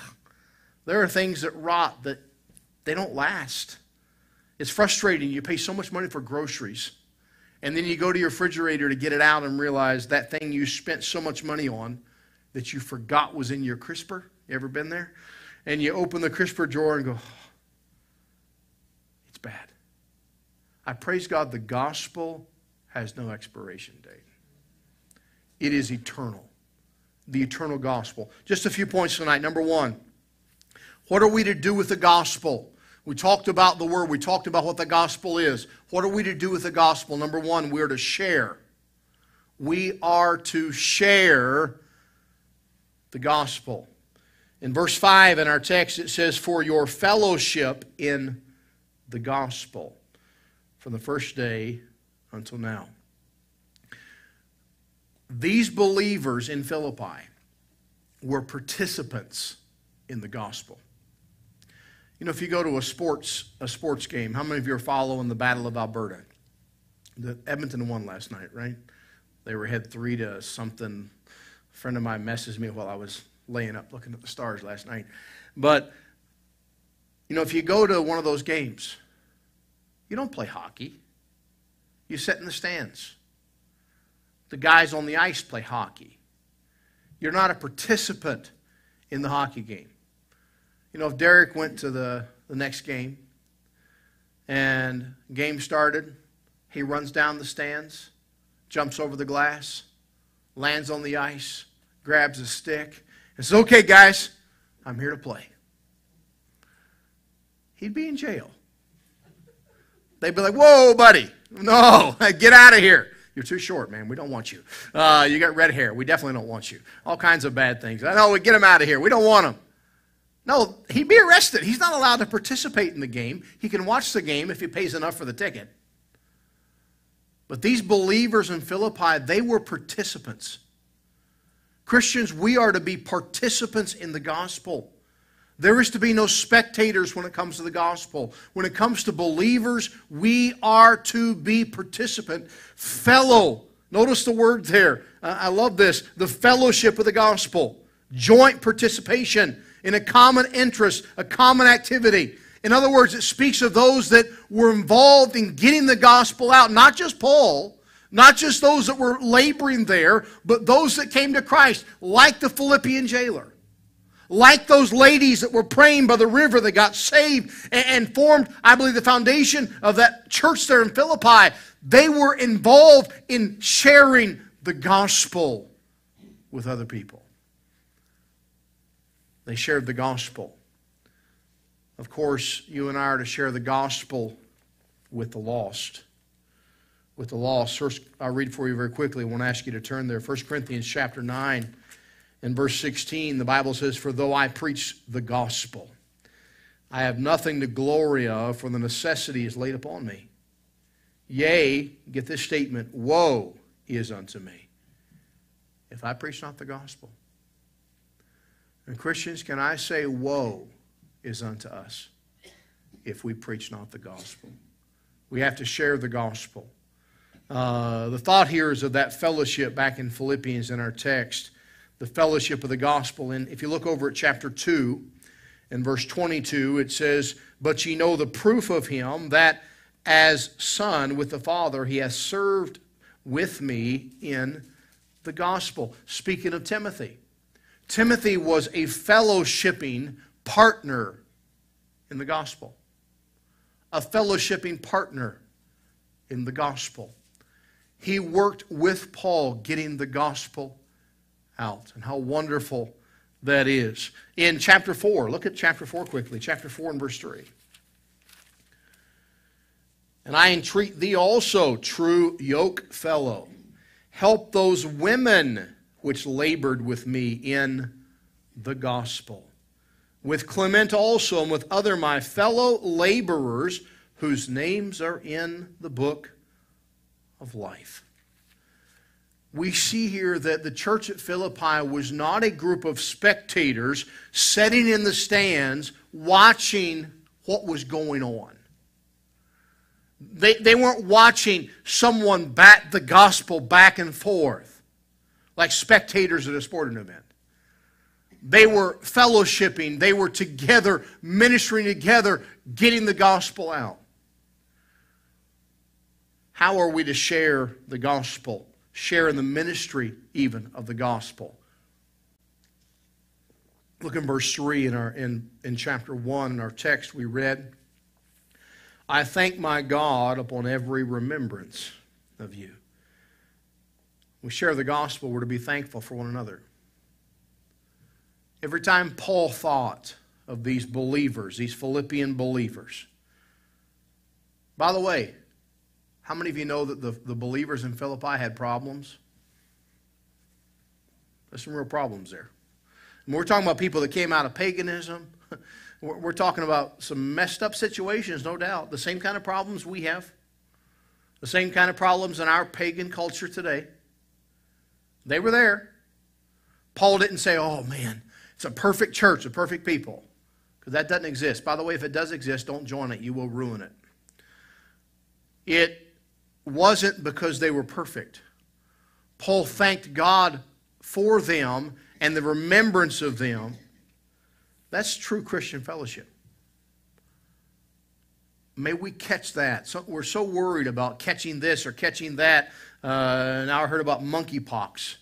There are things that rot that they don't last. It's frustrating. You pay so much money for groceries, and then you go to your refrigerator to get it out and realize that thing you spent so much money on that you forgot was in your crisper. You ever been there? And you open the crisper drawer and go, oh, it's bad. I praise God, the gospel has no expiration date. It is eternal. The eternal gospel. Just a few points tonight. Number one, what are we to do with the gospel? We talked about the word. We talked about what the gospel is. What are we to do with the gospel? Number one, we are to share. We are to share the gospel. In verse 5 in our text, it says, For your fellowship in the gospel from the first day until now. These believers in Philippi were participants in the gospel. You know, if you go to a sports a sports game, how many of you are following the Battle of Alberta? The Edmonton won last night, right? They were head three to something. A friend of mine messaged me while I was laying up looking at the stars last night. But you know, if you go to one of those games, you don't play hockey. You sit in the stands. The guys on the ice play hockey. You're not a participant in the hockey game. You know, if Derek went to the, the next game and game started, he runs down the stands, jumps over the glass, lands on the ice, grabs a stick, and says, Okay, guys, I'm here to play. He'd be in jail. They'd be like, Whoa, buddy, no, get out of here. You're too short, man. We don't want you. Uh, you got red hair. We definitely don't want you. All kinds of bad things. I know, we get him out of here. We don't want him. No, he'd be arrested. He's not allowed to participate in the game. He can watch the game if he pays enough for the ticket. But these believers in Philippi, they were participants. Christians, we are to be participants in the gospel. There is to be no spectators when it comes to the gospel. When it comes to believers, we are to be participant, fellow. Notice the word there. I love this. The fellowship of the gospel, joint participation in a common interest, a common activity. In other words, it speaks of those that were involved in getting the gospel out, not just Paul, not just those that were laboring there, but those that came to Christ, like the Philippian jailer, like those ladies that were praying by the river that got saved and formed, I believe, the foundation of that church there in Philippi. They were involved in sharing the gospel with other people. They shared the gospel. Of course, you and I are to share the gospel with the lost. With the lost. First, I'll read for you very quickly. I want to ask you to turn there. 1 Corinthians chapter 9 and verse 16, the Bible says, For though I preach the gospel, I have nothing to glory of, for the necessity is laid upon me. Yea, get this statement, woe is unto me if I preach not the gospel. And Christians, can I say, woe is unto us if we preach not the gospel? We have to share the gospel. Uh, the thought here is of that fellowship back in Philippians in our text, the fellowship of the gospel. And if you look over at chapter 2, and verse 22, it says, But ye know the proof of him that as son with the Father, he has served with me in the gospel. Speaking of Timothy, Timothy was a fellowshipping partner in the gospel. A fellowshipping partner in the gospel. He worked with Paul getting the gospel out. And how wonderful that is. In chapter 4, look at chapter 4 quickly. Chapter 4 and verse 3. And I entreat thee also, true yoke fellow, help those women which labored with me in the gospel. With Clement also, and with other my fellow laborers, whose names are in the book of life. We see here that the church at Philippi was not a group of spectators sitting in the stands watching what was going on. They, they weren't watching someone bat the gospel back and forth like spectators at a sporting event. They were fellowshipping, they were together, ministering together, getting the gospel out. How are we to share the gospel? Share in the ministry, even of the gospel. Look in verse 3 in, our, in, in chapter 1 in our text we read. I thank my God upon every remembrance of you we share the gospel, we're to be thankful for one another. Every time Paul thought of these believers, these Philippian believers. By the way, how many of you know that the, the believers in Philippi had problems? There's some real problems there. And we're talking about people that came out of paganism. We're, talking about some messed up situations, no doubt. The same kind of problems we have, the same kind of problems in our pagan culture today. They were there. Paul didn't say, oh man, it's a perfect church, a perfect people. Because that doesn't exist. By the way, if it does exist, don't join it. You will ruin it. It wasn't because they were perfect. Paul thanked God for them and the remembrance of them. That's true Christian fellowship. May we catch that. So, we're so worried about catching this or catching that. Uh, now I heard about monkeypox.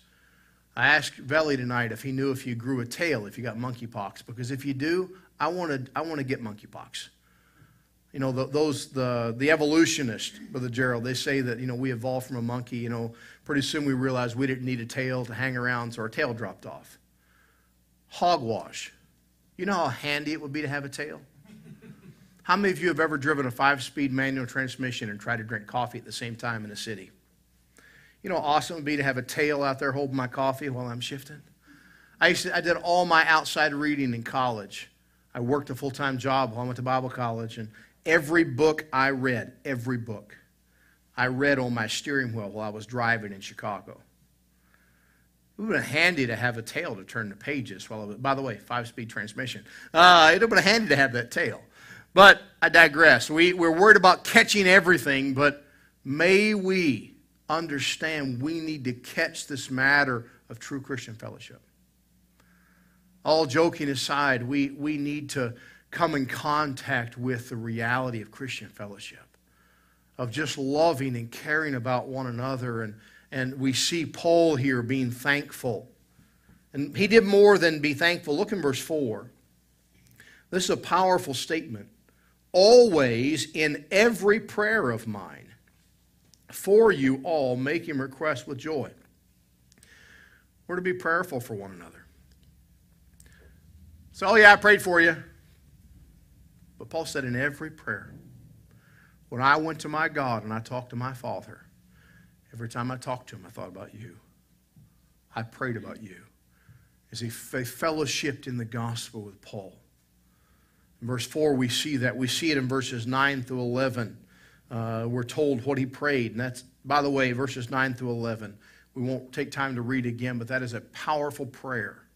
I asked Veli tonight if he knew if you grew a tail if you got monkeypox, because if you do, I want to I want to get monkeypox. You know, the, those the the evolutionists, Brother Gerald, they say that you know we evolved from a monkey. You know, pretty soon we realized we didn't need a tail to hang around, so our tail dropped off. Hogwash. You know how handy it would be to have a tail. How many of you have ever driven a five-speed manual transmission and tried to drink coffee at the same time in a city? You know how awesome it would be to have a tail out there holding my coffee while I'm shifting? I, used to, I did all my outside reading in college. I worked a full time job while I went to Bible college, and every book I read, every book, I read on my steering wheel while I was driving in Chicago. It would have been handy to have a tail to turn the pages. While was, by the way, five speed transmission. Uh, it would have been handy to have that tail. But I digress. We, we're worried about catching everything, but may we understand we need to catch this matter of true Christian fellowship. All joking aside, we, we need to come in contact with the reality of Christian fellowship, of just loving and caring about one another. And, and we see Paul here being thankful. And he did more than be thankful. Look in verse 4. This is a powerful statement. Always in every prayer of mine, for you all, making request with joy. We're to be prayerful for one another. So, oh, yeah, I prayed for you. But Paul said in every prayer, when I went to my God and I talked to my Father, every time I talked to him, I thought about you. I prayed about you. As he fellowshipped in the gospel with Paul. In verse 4, we see that. We see it in verses 9 through 11. Uh, we're told what he prayed. And that's, by the way, verses 9 through 11. We won't take time to read again, but that is a powerful prayer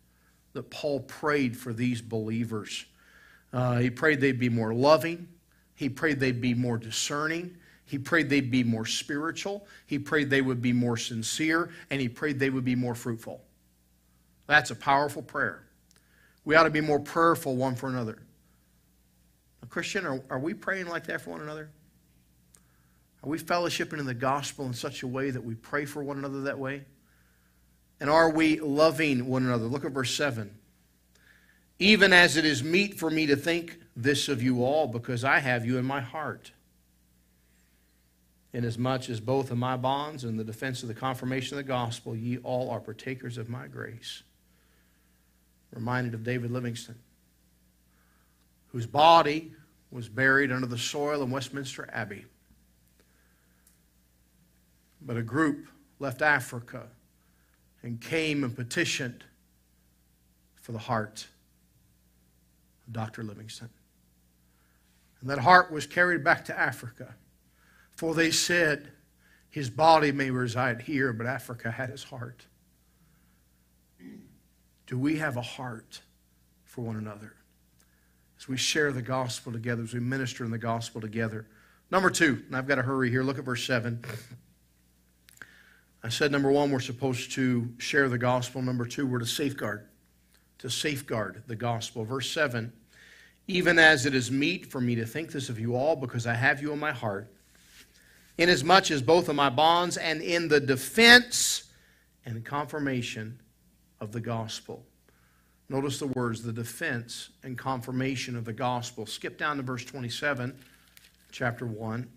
that Paul prayed for these believers. Uh, he prayed they'd be more loving. He prayed they'd be more discerning. He prayed they'd be more spiritual. He prayed they would be more sincere. And he prayed they would be more fruitful. That's a powerful prayer. We ought to be more prayerful one for another. Now, Christian, are, are we praying like that for one another? Are we fellowshipping in the gospel in such a way that we pray for one another that way? And are we loving one another? Look at verse 7. Even as it is meet for me to think this of you all, because I have you in my heart. Inasmuch as both of my bonds and the defense of the confirmation of the gospel, ye all are partakers of my grace. Reminded of David Livingstone, whose body was buried under the soil in Westminster Abbey. But a group left Africa and came and petitioned for the heart Dr. Livingstone. And that heart was carried back to Africa. For they said, His body may reside here, but Africa had his heart. Do we have a heart for one another? As we share the gospel together, as we minister in the gospel together. Number two, and I've got to hurry here, look at verse 7. I said, number one, we're supposed to share the gospel. Number two, we're to safeguard, to safeguard the gospel. Verse 7 Even as it is meet for me to think this of you all, because I have you in my heart, inasmuch as both of my bonds and in the defense and confirmation of the gospel. Notice the words, the defense and confirmation of the gospel. Skip down to verse 27, chapter 1.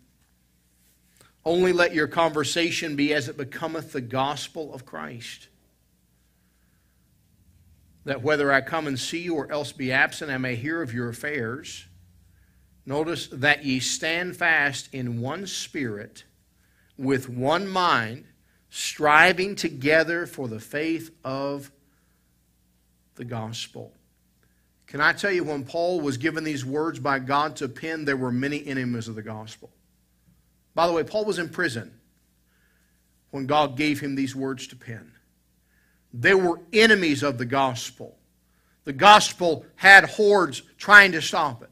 Only let your conversation be as it becometh the gospel of Christ. That whether I come and see you or else be absent, I may hear of your affairs. Notice that ye stand fast in one spirit, with one mind, striving together for the faith of the gospel. Can I tell you, when Paul was given these words by God to pen, there were many enemies of the gospel. By the way, Paul was in prison when God gave him these words to pen. They were enemies of the gospel. The gospel had hordes trying to stop it,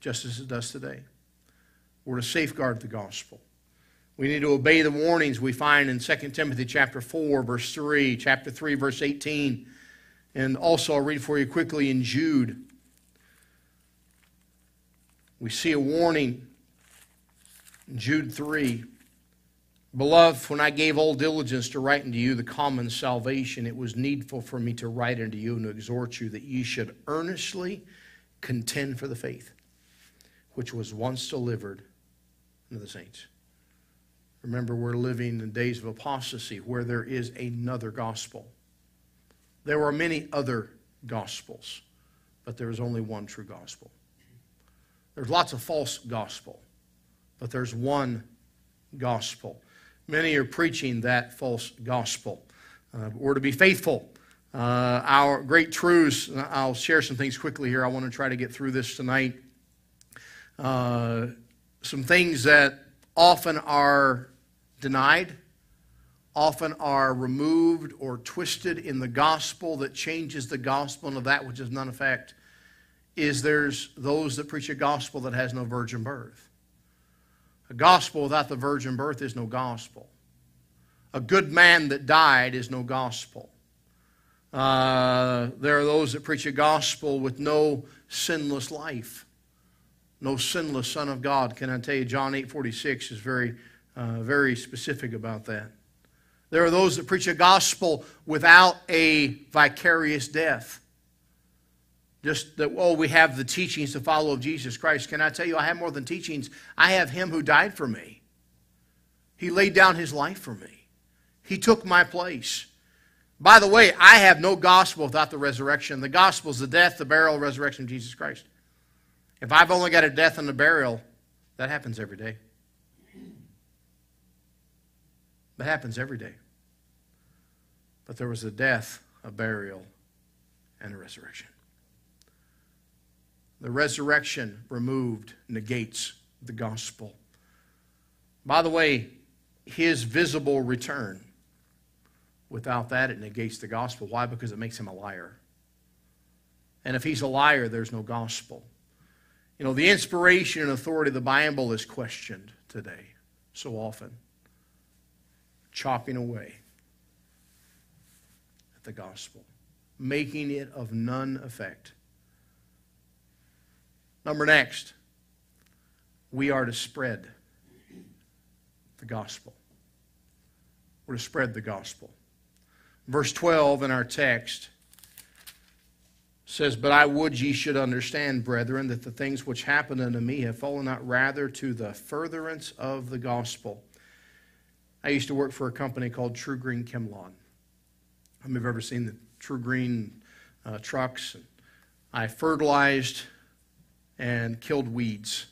just as it does today. We're to safeguard the gospel. We need to obey the warnings we find in 2 Timothy chapter 4, verse 3, chapter 3, verse 18. And also, I'll read for you quickly in Jude. We see a warning in Jude 3. Beloved, when I gave all diligence to write unto you the common salvation, it was needful for me to write unto you and to exhort you that ye should earnestly contend for the faith which was once delivered unto the saints. Remember, we're living in days of apostasy where there is another gospel. There are many other gospels, but there is only one true gospel. There's lots of false gospel, but there's one gospel. Many are preaching that false gospel. Uh, we're to be faithful. Uh, our great truths, I'll share some things quickly here. I want to try to get through this tonight. Uh, some things that often are denied, often are removed or twisted in the gospel that changes the gospel into that which is none effect, is there's those that preach a gospel that has no virgin birth. A gospel without the virgin birth is no gospel. A good man that died is no gospel. Uh, there are those that preach a gospel with no sinless life, no sinless Son of God. Can I tell you, John 8 46 is very, uh, very specific about that. There are those that preach a gospel without a vicarious death. Just that, oh, we have the teachings to follow of Jesus Christ. Can I tell you, I have more than teachings. I have Him who died for me. He laid down His life for me, He took my place. By the way, I have no gospel without the resurrection. The gospel is the death, the burial, resurrection of Jesus Christ. If I've only got a death and a burial, that happens every day. That happens every day. But there was a death, a burial, and a resurrection. The resurrection removed negates the gospel. By the way, his visible return, without that, it negates the gospel. Why? Because it makes him a liar. And if he's a liar, there's no gospel. You know, the inspiration and authority of the Bible is questioned today so often, chopping away at the gospel, making it of none effect. Number next, we are to spread the gospel. We're to spread the gospel. Verse 12 in our text says, But I would ye should understand, brethren, that the things which happened unto me have fallen out rather to the furtherance of the gospel. I used to work for a company called TruGreen ChemLawn. How many have ever seen the TruGreen uh, trucks? I fertilized and killed weeds.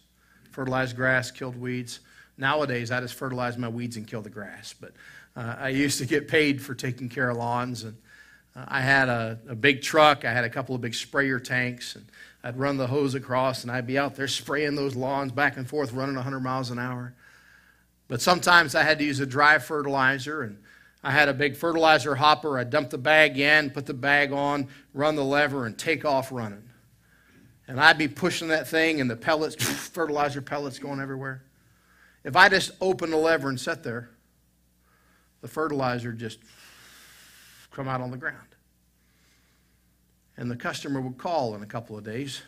Fertilized grass, killed weeds. Nowadays, I just fertilize my weeds and kill the grass. But uh, I used to get paid for taking care of lawns. And uh, I had a, a, big truck. I had a couple of big sprayer tanks. And I'd run the hose across, and I'd be out there spraying those lawns back and forth, running 100 miles an hour. But sometimes I had to use a dry fertilizer, and I had a big fertilizer hopper. I'd dump the bag in, put the bag on, run the lever, and take off running. And I'd be pushing that thing, and the pellets, fertilizer pellets going everywhere. If I just opened the lever and sat there, the fertilizer just come out on the ground. And the customer would call in a couple of days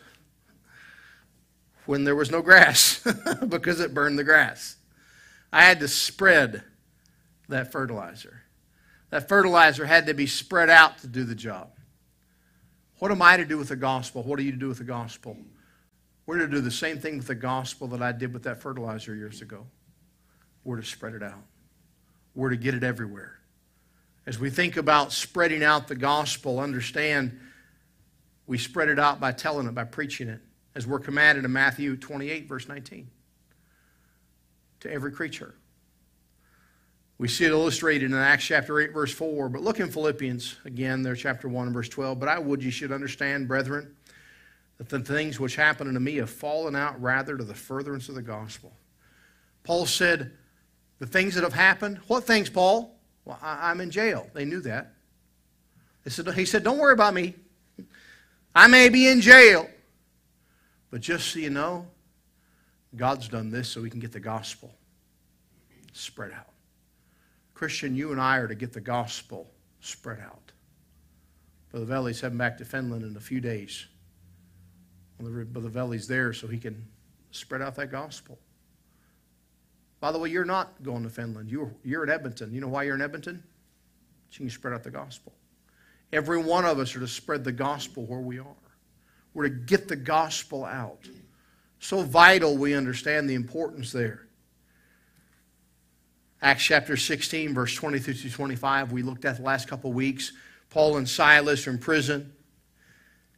when there was no grass because it burned the grass. I had to spread that fertilizer. That fertilizer had to be spread out to do the job. What am I to do with the gospel? What are you to do with the gospel? We're to do the same thing with the gospel that I did with that fertilizer years ago. We're to spread it out, we're to get it everywhere. As we think about spreading out the gospel, understand We spread it out by telling it, by preaching it, as we're commanded in Matthew 28, verse 19, to every creature. We see it illustrated in Acts chapter 8, verse 4. But look in Philippians, again, there, chapter 1 and verse 12. But I would you should understand, brethren, that the things which happen unto me have fallen out rather to the furtherance of the gospel. Paul said, The things that have happened, what things, Paul? Well, I, am in jail. They knew that. They said, he said, Don't worry about me. I may be in jail. But just so you know, God's done this so we can get the gospel spread out. Christian, you and I are to get the gospel spread out. Brother Veli's heading back to Finland in a few days. Brother Veli's there so he can spread out that gospel. By the way, you're not going to Finland. You're, you're in Edmonton. You know why you're in Edmonton? So you can spread out the gospel. Every one of us are to spread the gospel where we are. We're to get the gospel out. So vital we understand the importance there. Acts chapter 16, verse 23 through 25, we looked at the last couple of weeks. Paul and Silas are in prison,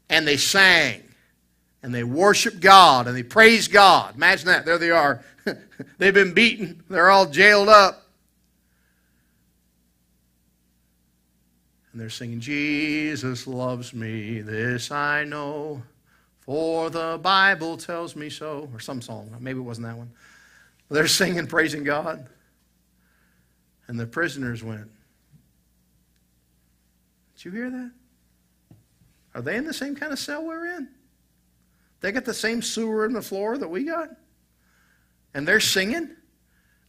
and they sang, and they worshiped God, and they praised God. Imagine that. There they are. They've been beaten, they're all jailed up. And they're singing, Jesus loves me, this I know, for the Bible tells me so. Or some song. Maybe it wasn't that one. They're singing, praising God. And the prisoners went, Did you hear that? Are they in the same kind of cell we're in? They got the same sewer in the floor that we got? And they're singing?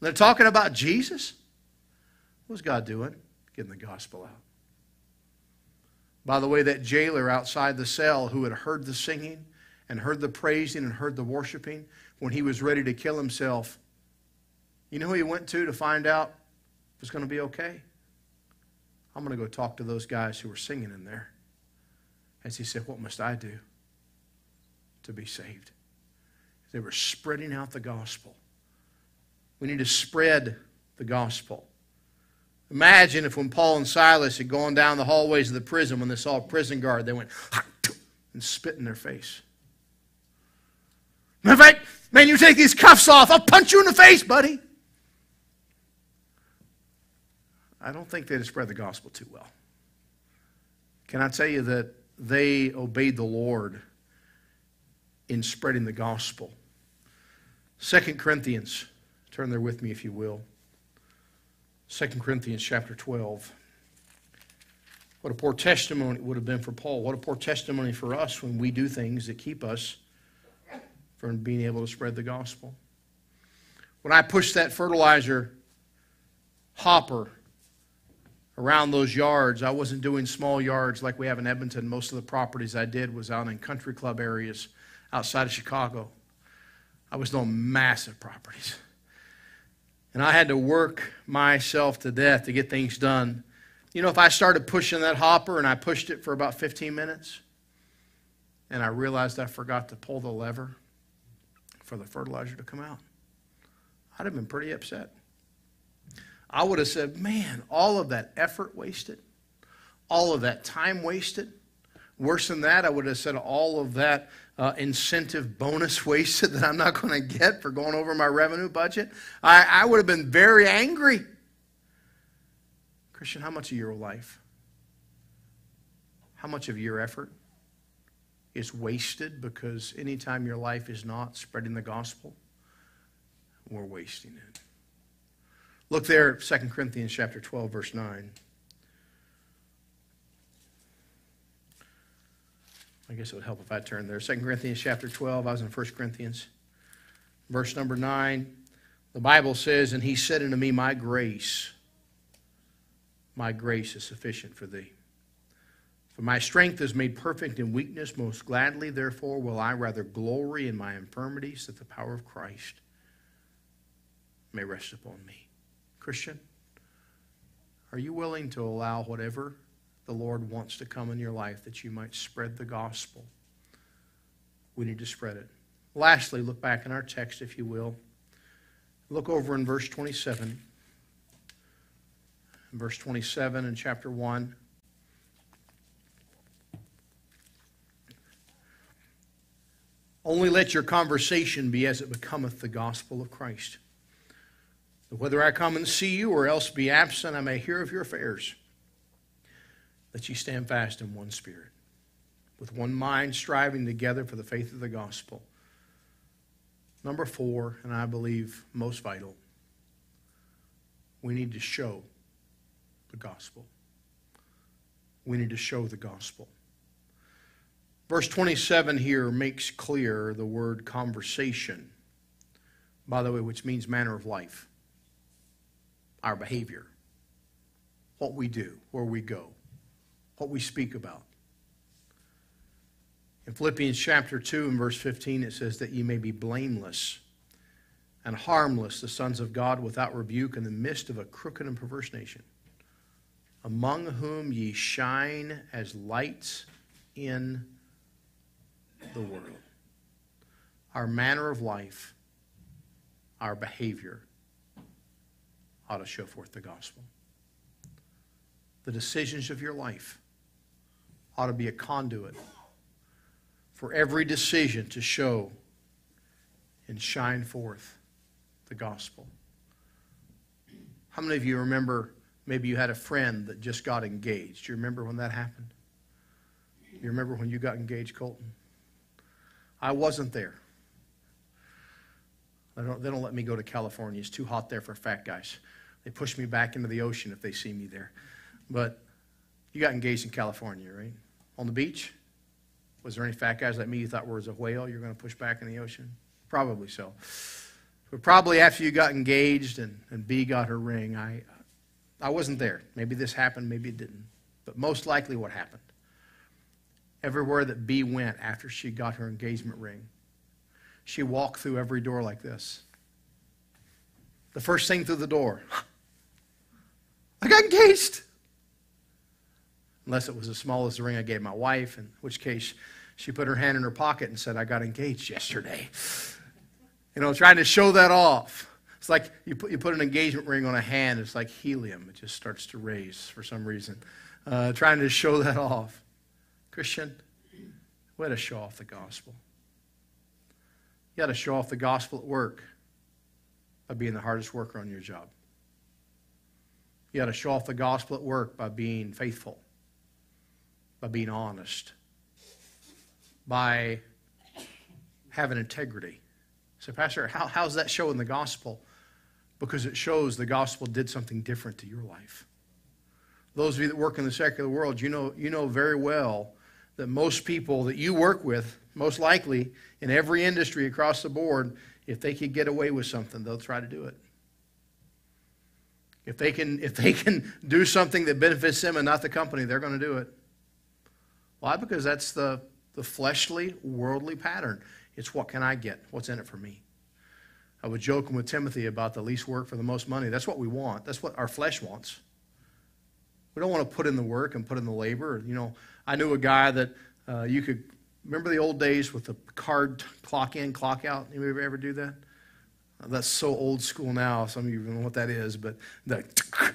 They're talking about Jesus? What's God doing? Getting the gospel out. By the way, that jailer outside the cell who had heard the singing and heard the praising and heard the worshiping, when he was ready to kill himself, you know who he went to to find out was going to be okay? I'm going to go talk to those guys who were singing in there. As he said, What must I do to be saved? They were spreading out the gospel. We need to spread the gospel. Imagine if when Paul and Silas had gone down the hallways of the prison, when they saw a prison guard, they went and spit in their face. Of fact, man, you take these cuffs off, I'll punch you in the face, buddy. I don't think they'd have spread the gospel too well. Can I tell you that they obeyed the Lord in spreading the gospel? Second Corinthians, turn there with me if you will. Second Corinthians chapter 12. What a poor testimony it would have been for Paul. What a poor testimony for us when we do things that keep us from being able to spread the gospel. When I pushed that fertilizer hopper around those yards. I wasn't doing small yards like we have in Edmonton. Most of the properties I did was out in country club areas outside of Chicago. I was doing massive properties. And I had to work myself to death to get things done. You know, if I started pushing that hopper and I pushed it for about 15 minutes, and I realized I forgot to pull the lever for the fertilizer to come out, I'd have been pretty upset. I would have said, man, all of that effort wasted, all of that time wasted. Worse than that, I would have said all of that uh, incentive bonus wasted that I'm not going to get for going over my revenue budget. I, I would have been very angry. Christian, how much of your life, how much of your effort is wasted because anytime your life is not spreading the gospel, we're wasting it. Look there, 2 Corinthians chapter 12, verse 9. I guess it would help if I turned there. 2 Corinthians chapter 12, I was in 1 Corinthians. Verse number 9, the Bible says, And he said unto me, My grace, my grace is sufficient for thee. For my strength is made perfect in weakness, most gladly, therefore, will I rather glory in my infirmities, that the power of Christ may rest upon me. Christian, are you willing to allow whatever the Lord wants to come in your life that you might spread the gospel? We need to spread it. Lastly, look back in our text, if you will. Look over in verse 27. In verse 27 in chapter 1. Only let your conversation be as it becometh the gospel of Christ. Whether I come and see you or else be absent, I may hear of your affairs. That ye stand fast in one spirit, with one mind striving together for the faith of the gospel. Number four, and I believe most vital, we need to show the gospel. We need to show the gospel. Verse 27 here makes clear the word conversation, by the way, which means manner of life, our behavior, what we do, where we go, what we speak about. In Philippians chapter 2 and verse 15, it says that ye may be blameless and harmless, the sons of God, without rebuke, in the midst of a crooked and perverse nation, among whom ye shine as lights in the world. Our manner of life, our behavior ought to show forth the gospel. The decisions of your life ought to be a conduit for every decision to show and shine forth the gospel. How many of you remember maybe you had a friend that just got engaged? Do you remember when that happened? You remember when you got engaged, Colton? I wasn't there. They don't, they don't let me go to California. It's too hot there for fat guys. They push me back into the ocean if they see me there. But you got engaged in California, right? On the beach? Was there any fat guys like me you thought was a whale you're going to push back in the ocean? Probably so. But probably after you got engaged and, and B got her ring, I, I wasn't there. Maybe this happened, maybe it didn't. But most likely what happened everywhere that B went after she got her engagement ring. She walked through every door like this. The first thing through the door, I got engaged. Unless it was as small as the ring I gave my wife, in which case she put her hand in her pocket and said, I got engaged yesterday. You know, trying to show that off. It's like you put, you put an engagement ring on a hand, it's like helium. It just starts to raise for some reason. Uh, trying to show that off. Christian, we got to show off the gospel. You got to show off the gospel at work by being the hardest worker on your job. You got to show off the gospel at work by being faithful, by being honest, by having integrity. So, Pastor, how, how's that showing the gospel? Because it shows the gospel did something different to your life. Those of you that work in the secular world, you know, you know very well that most people that you work with, most likely in every industry across the board, if they could get away with something, they'll try to do it. If they can, if they can do something that benefits them and not the company, they're going to do it. Why? Because that's the, the fleshly, worldly pattern. It's what can I get? What's in it for me? I was joking with Timothy about the least work for the most money. That's what we want. That's what our flesh wants. We don't want to put in the work and put in the labor. You know, I knew a guy that uh, you could remember the old days with the card clock in, clock out. Anybody ever do that? Uh, that's so old school now. Some of you don't know what that is, but the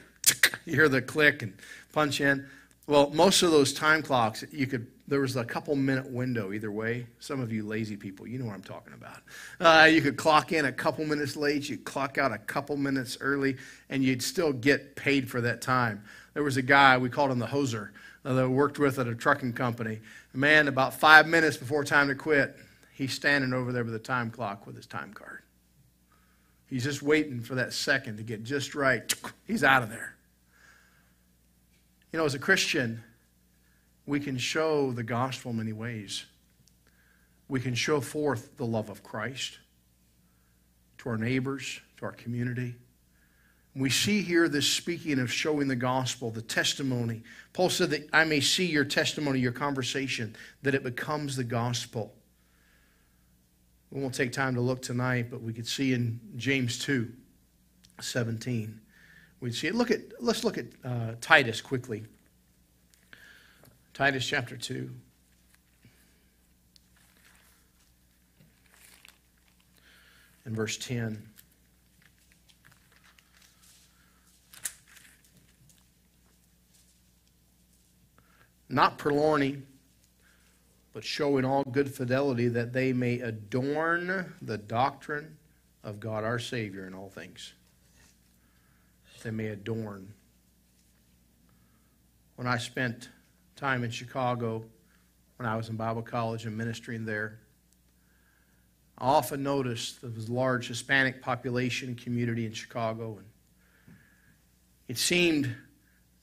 you hear the click and punch in. Well, most of those time clocks, you could. There was a couple minute window either way. Some of you lazy people, you know what I'm talking about. Uh, you could clock in a couple minutes late, you'd clock out a couple minutes early, and you'd still get paid for that time. There was a guy we called him the hoser that I worked with at a trucking company. A man, about five minutes before time to quit, he's standing over there with a time clock with his time card. He's just waiting for that second to get just right. He's out of there. You know, as a Christian, we can show the gospel many ways. We can show forth the love of Christ to our neighbors, to our community. We see here this speaking of showing the gospel, the testimony. Paul said that I may see your testimony, your conversation, that it becomes the gospel. We won't take time to look tonight, but we could see in James 2 17. We'd see it. Look at, let's look at uh, Titus quickly. Titus chapter 2. And verse 10. not purloining, but show in all good fidelity that they may adorn the doctrine of God our Savior in all things. They may adorn. When I spent time in Chicago, when I was in Bible college and ministering there, I often noticed there was a large Hispanic population community in Chicago, and it seemed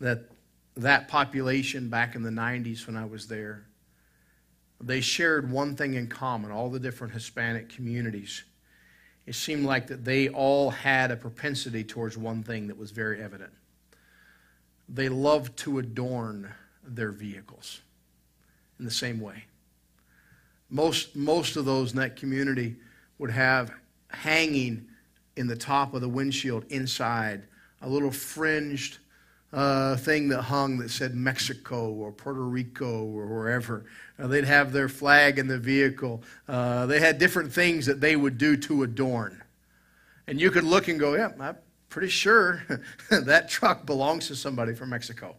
that that population back in the 90s when I was there, they shared one thing in common, all the different Hispanic communities. It seemed like that they all had a propensity towards one thing that was very evident. They loved to adorn their vehicles in the same way. Most, most of those in that community would have hanging in the top of the windshield inside a little fringed uh, thing that hung that said Mexico or Puerto Rico or wherever. Uh, they'd have their flag in the vehicle. Uh, they had different things that they would do to adorn. And you could look and go, yeah, I'm pretty sure that truck belongs to somebody from Mexico.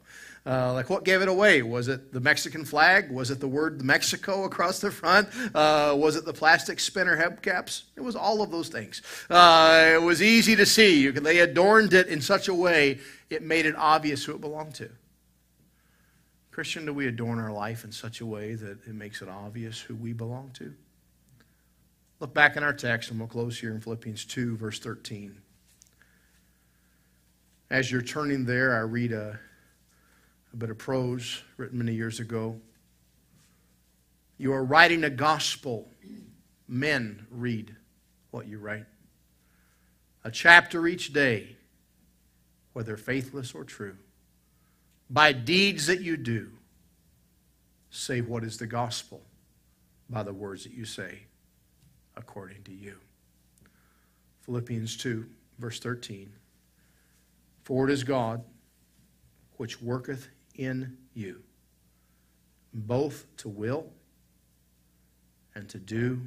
Uh, like what gave it away? Was it the Mexican flag? Was it the word Mexico across the front? Uh, was it the plastic spinner hubcaps? It was all of those things. Uh, it was easy to see. You they adorned it in such a way it made it obvious who it belonged to. Christian, do we adorn our life in such a way that it makes it obvious who we belong to? Look back in our text, and we'll close here in Philippians 2, verse 13. As you're turning there, I read a a bit of prose written many years ago. You are writing a gospel. Men read what you write. A chapter each day, whether faithless or true. By deeds that you do, say what is the gospel by the words that you say according to you. Philippians 2, verse 13. For it is God which worketh in you, both to will and to do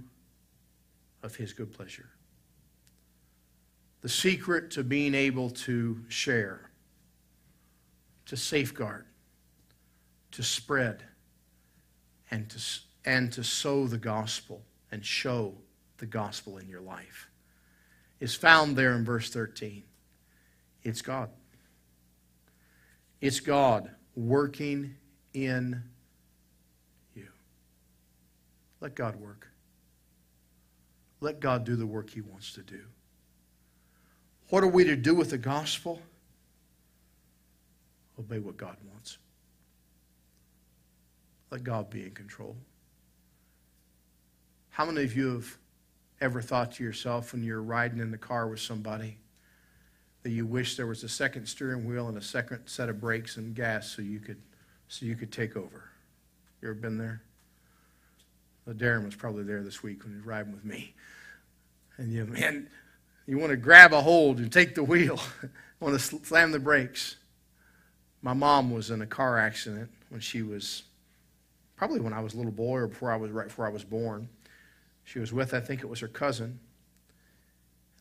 of his good pleasure. The secret to being able to share, to safeguard, to spread, and to, and to sow the gospel and show the gospel in your life is found there in verse 13. It's God. It's God working in you. Let God work. Let God do the work He wants to do. What are we to do with the gospel? Obey what God wants. Let God be in control. How many of you have ever thought to yourself when you're riding in the car with somebody, that you wish there was a second steering wheel and a second set of brakes and gas so you could so you could take over. You ever been there? Well, Darren was probably there this week when he was riding with me. And you man, you want to grab a hold and take the wheel. want to slam the brakes. My mom was in a car accident when she was probably when I was a little boy or before I was right before I was born. She was with I think it was her cousin.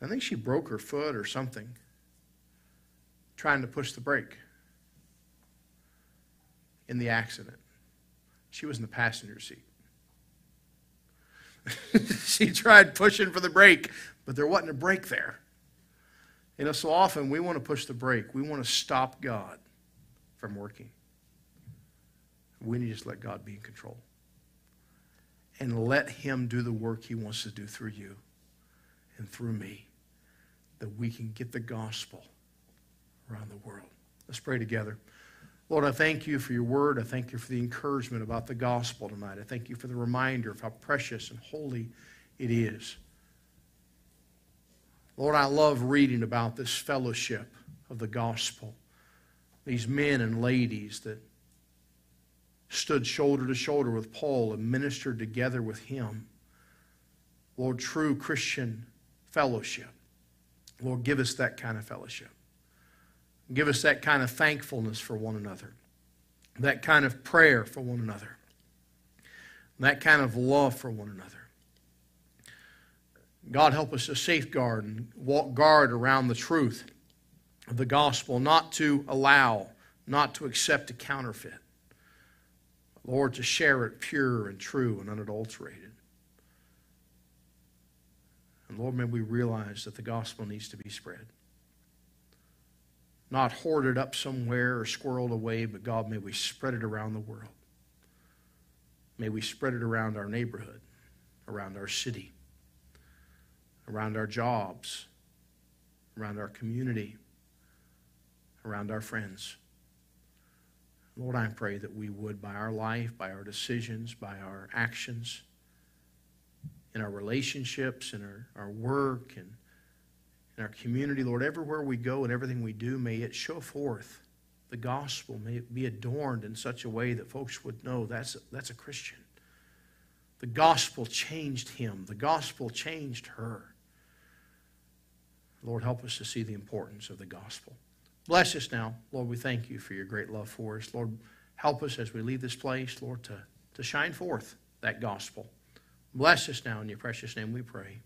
I think she broke her foot or something trying to push the brake in the accident. She was in the passenger seat. she tried pushing for the brake, but there wasn't a brake there. You know, so often we want to push the brake. We want to stop God from working. We need to just let God be in control. And let Him do the work He wants to do through you and through me, that we can get the gospel around the world. Let's pray together. Lord, I thank you for your word. I thank you for the encouragement about the gospel tonight. I thank you for the reminder of how precious and holy it is. Lord, I love reading about this fellowship of the gospel. These men and ladies that stood shoulder to shoulder with Paul and ministered together with him. Lord, true Christian fellowship. Lord, give us that kind of fellowship. Give us that kind of thankfulness for one another, that kind of prayer for one another, that kind of love for one another. God, help us to safeguard and walk guard around the truth of the gospel, not to allow, not to accept a counterfeit. Lord, to share it pure and true and unadulterated. And Lord, may we realize that the gospel needs to be spread. Not hoarded up somewhere or squirreled away, but God, may we spread it around the world. May we spread it around our neighborhood, around our city, around our jobs, around our community, around our friends. Lord, I pray that we would, by our life, by our decisions, by our actions, in our relationships, in our, our work, and in our community, Lord, everywhere we go and everything we do, may it show forth the gospel. May it be adorned in such a way that folks would know that's that's a Christian. The gospel changed him, the gospel changed her. Lord, help us to see the importance of the gospel. Bless us now. Lord, we thank you for your great love for us. Lord, help us as we leave this place, Lord, to, to shine forth that gospel. Bless us now in your precious name we pray.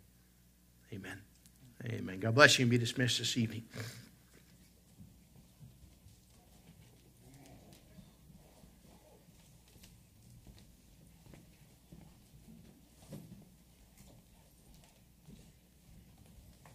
Amen. Amen. God bless you and be dismissed this evening.